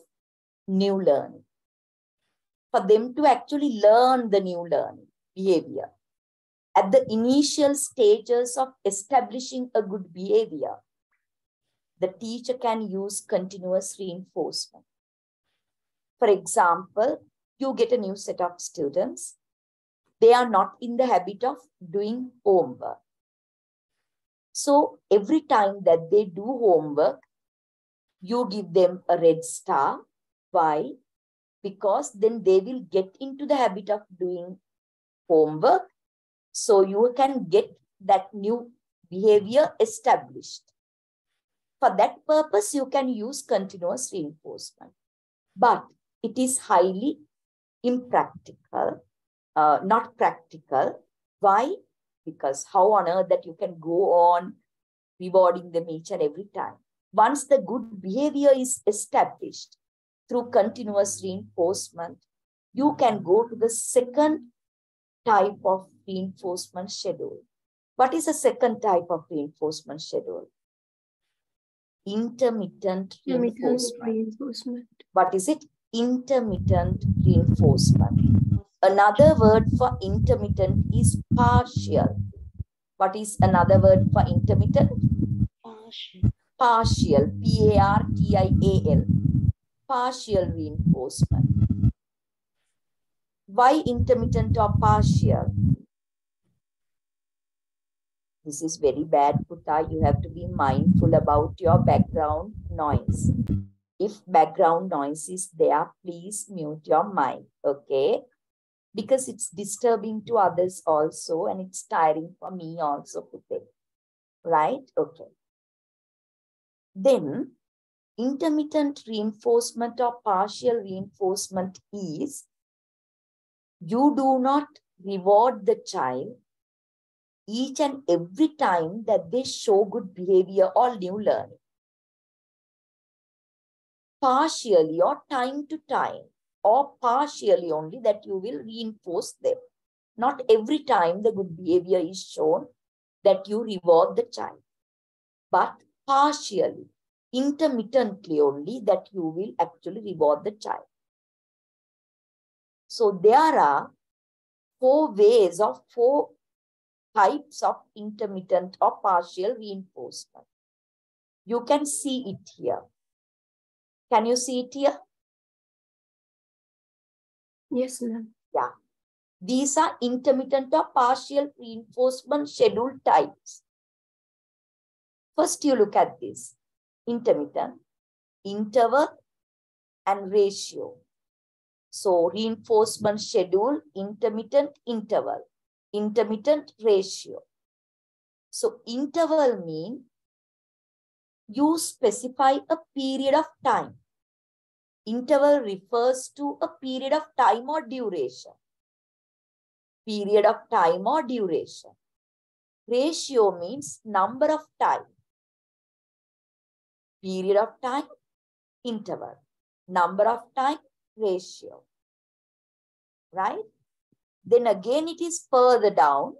new learning. For them to actually learn the new learning behavior. At the initial stages of establishing a good behavior, the teacher can use continuous reinforcement. For example, you get a new set of students. They are not in the habit of doing homework. So every time that they do homework, you give them a red star. Why? Because then they will get into the habit of doing homework. So you can get that new behavior established. For that purpose, you can use continuous reinforcement. But it is highly impractical, uh, not practical. Why? Because how on earth that you can go on rewarding them each and every time. Once the good behavior is established through continuous reinforcement, you can go to the second type of reinforcement schedule. What is the second type of reinforcement schedule? Intermittent Intermittent reinforcement. reinforcement. What is it? Intermittent reinforcement. Another word for intermittent is partial. What is another word for intermittent? Partial. Partial. P A R T I A L. Partial reinforcement. Why intermittent or partial? This is very bad, Puta. You have to be mindful about your background noise. If background noise is there, please mute your mic, okay? Because it's disturbing to others also and it's tiring for me also, Puta. Right? Okay. Then intermittent reinforcement or partial reinforcement is you do not reward the child each and every time that they show good behavior or new learning. Partially or time to time or partially only that you will reinforce them. Not every time the good behavior is shown that you reward the child, but partially, intermittently only that you will actually reward the child. So there are four ways of four types of intermittent or partial reinforcement. You can see it here. Can you see it here? Yes, ma'am. Yeah. These are intermittent or partial reinforcement schedule types. First, you look at this intermittent, interval, and ratio. So, reinforcement schedule, intermittent interval, intermittent ratio. So, interval mean you specify a period of time. Interval refers to a period of time or duration. Period of time or duration. Ratio means number of time. Period of time, interval. Number of time, ratio. Right? Then again it is further down.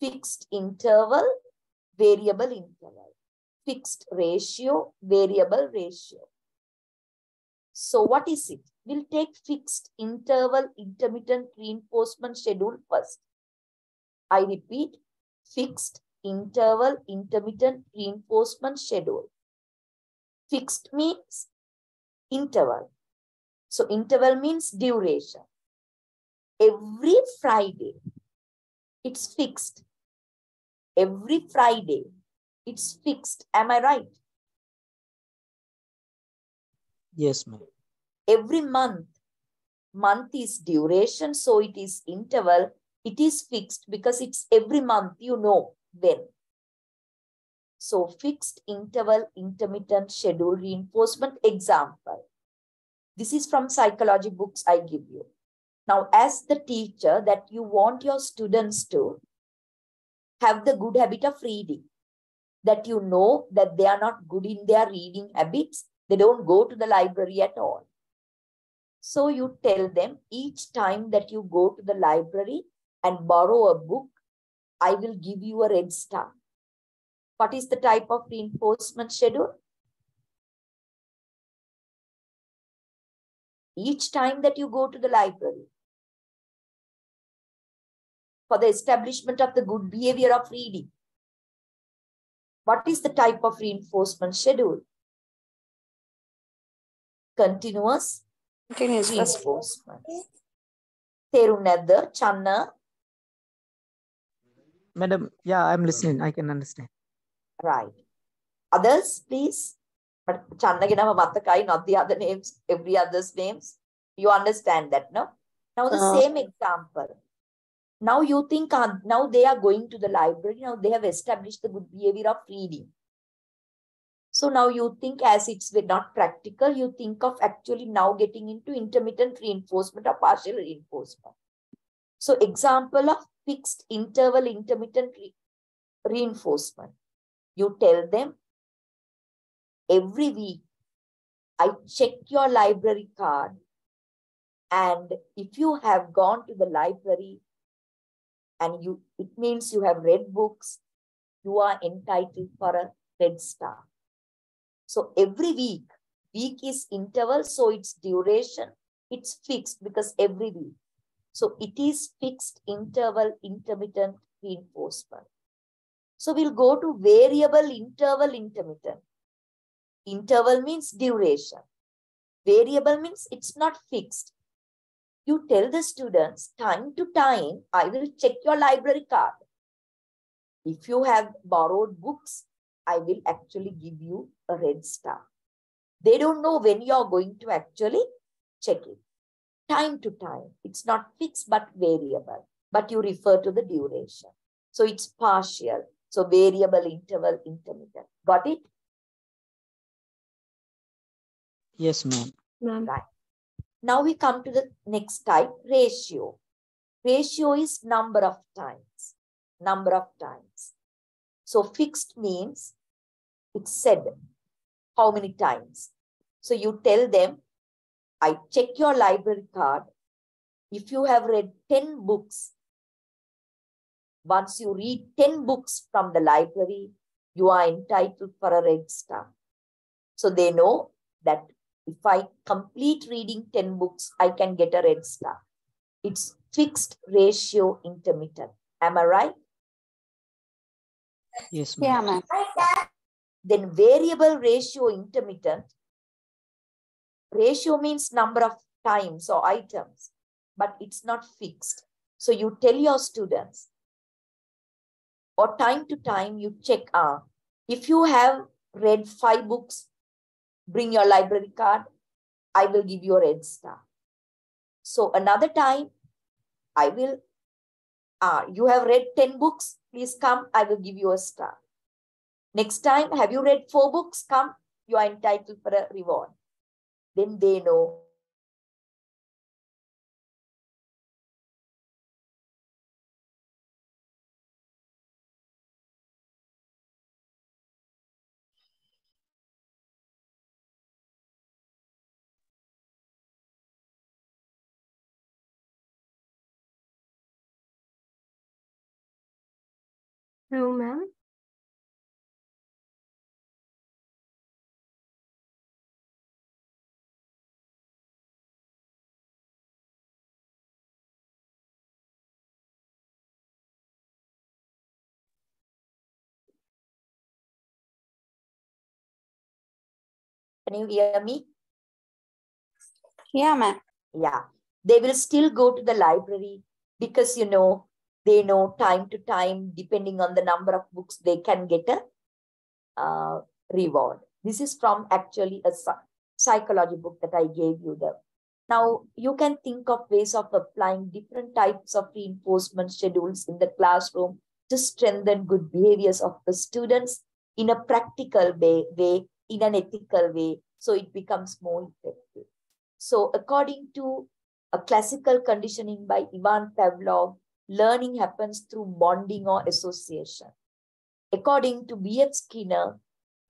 Fixed interval, variable interval. Fixed ratio, variable ratio. So what is it? We'll take fixed interval intermittent reinforcement schedule first. I repeat, fixed interval intermittent reinforcement schedule. Fixed means interval. So interval means duration. Every Friday, it's fixed. Every Friday, it's fixed. Am I right? Yes, ma'am. Every month, month is duration, so it is interval. It is fixed because it's every month, you know when. So fixed interval intermittent schedule reinforcement example. This is from psychology books I give you. Now, as the teacher that you want your students to have the good habit of reading, that you know that they are not good in their reading habits, they don't go to the library at all. So you tell them each time that you go to the library and borrow a book, I will give you a red star. What is the type of reinforcement schedule? Each time that you go to the library for the establishment of the good behavior of reading, what is the type of reinforcement schedule? Continuous, Continuous reinforcement. තේරුම් නැද්ද Channa Madam, yeah, I'm listening. I can understand. right others please මට චන්නගේ නම මතකයි not the other names every other's names you understand that no now the Uh. same example now you think uh, now they are going to the library now they have established the good behavior of reading so now you think as it's not practical you think of actually now getting into intermittent reinforcement or partial reinforcement. So example of fixed interval intermittent re- reinforcement. You tell them every week I check your library card and if you have gone to the library and you it means you have read books you are entitled for a red star so every week week is interval so its duration it's fixed because every week. So it is fixed interval intermittent reinforcement. So we'll go to variable interval intermittent. Interval means duration. Variable means it's not fixed. You tell the students time to time i will check your library card. If you have borrowed books, I will actually give you a red star. They don't know when you're going to actually check it. Time to time. It's not fixed but variable, but you refer to the duration. So it's partial. So variable, interval, intermittent. Got it? Yes, ma'am. Ma'am. Right. Now we come to the next type, ratio. Ratio is number of times. Number of times. So fixed means it's said how many times. So you tell them, I check your library card. If you have read 10 books, once you read 10 books from the library, you are entitled for a red star. So they know that if I complete reading 10 books, I can get a red star. It's fixed ratio intermittent. Am I right? Yes, Yeah, ma'am. Then variable ratio intermittent. Ratio means number of times or items, but it's not fixed. So you tell your students, or time to time you check, uh, if you have read five books, bring your library card, I will give you a red star. So another time, I will, uh, you have read 10 books, please come, I will give you a star. Next time, have you read four books? Come, you are entitled for a reward. Then they know. No, ma'am. Can you hear me? Yeah, ma'am. Yeah. They will still go to the library because, you know, they know time to time, depending on the number of books, they can get a uh, reward. This is from actually a psychology book that I gave you the. Now, you can think of ways of applying different types of reinforcement schedules in the classroom to strengthen good behaviors of the students in a practical way, way in an ethical way, so it becomes more effective. So, according to a classical conditioning by Ivan Pavlov, learning happens through bonding or association. According to B.F. Skinner,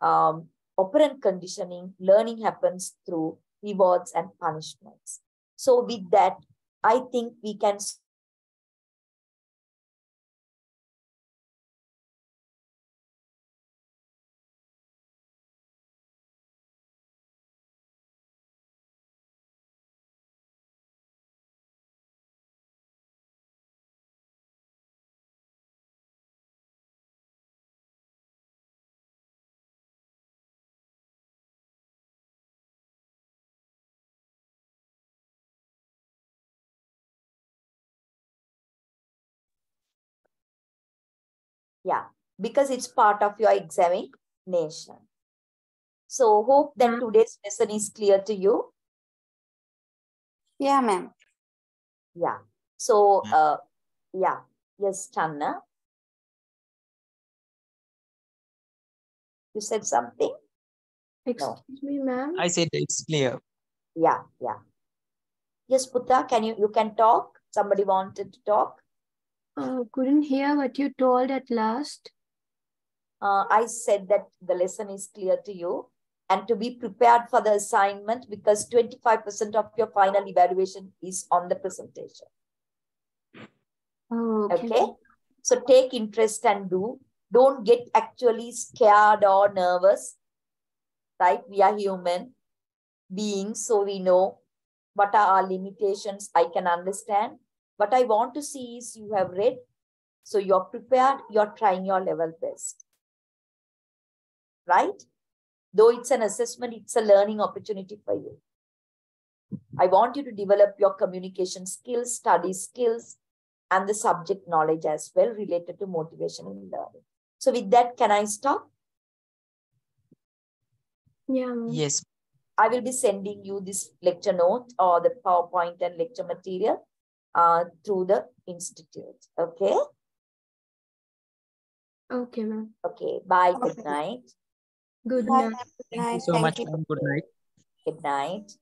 um, operant conditioning, learning happens through rewards and punishments. So, with that, I think we can Yeah, because it's part of your examination. So hope that today's lesson is clear to you. Yeah, ma'am. Yeah. So uh yeah, yes, Channa. You said something? Excuse me, ma'am. I said it's clear. Yeah, yeah. Yes, Putta, can you you can talk? Somebody wanted to talk? Uh, couldn't hear what you told at last. Uh, I said that the lesson is clear to you and to be prepared for the assignment because 25% of your final evaluation is on the presentation. Oh, okay. Okay. So take interest and do. Don't get actually scared or nervous. Right? We are human beings, so we know what are our limitations. I can understand. What I want to see is you have read, so you're prepared, you're trying your level best. Right? Though it's an assessment, it's a learning opportunity for you. I want you to develop your communication skills, study skills, and the subject knowledge as well related to motivation in learning. So with that, can I stop? Yeah. Yes. I will be sending you this lecture note or the PowerPoint and lecture material uh, through the institute. Okay. Okay, ma'am. Okay. Bye. Good night. Good night. ma'am. Good Thank you so Thank much. you. Good night. Good night.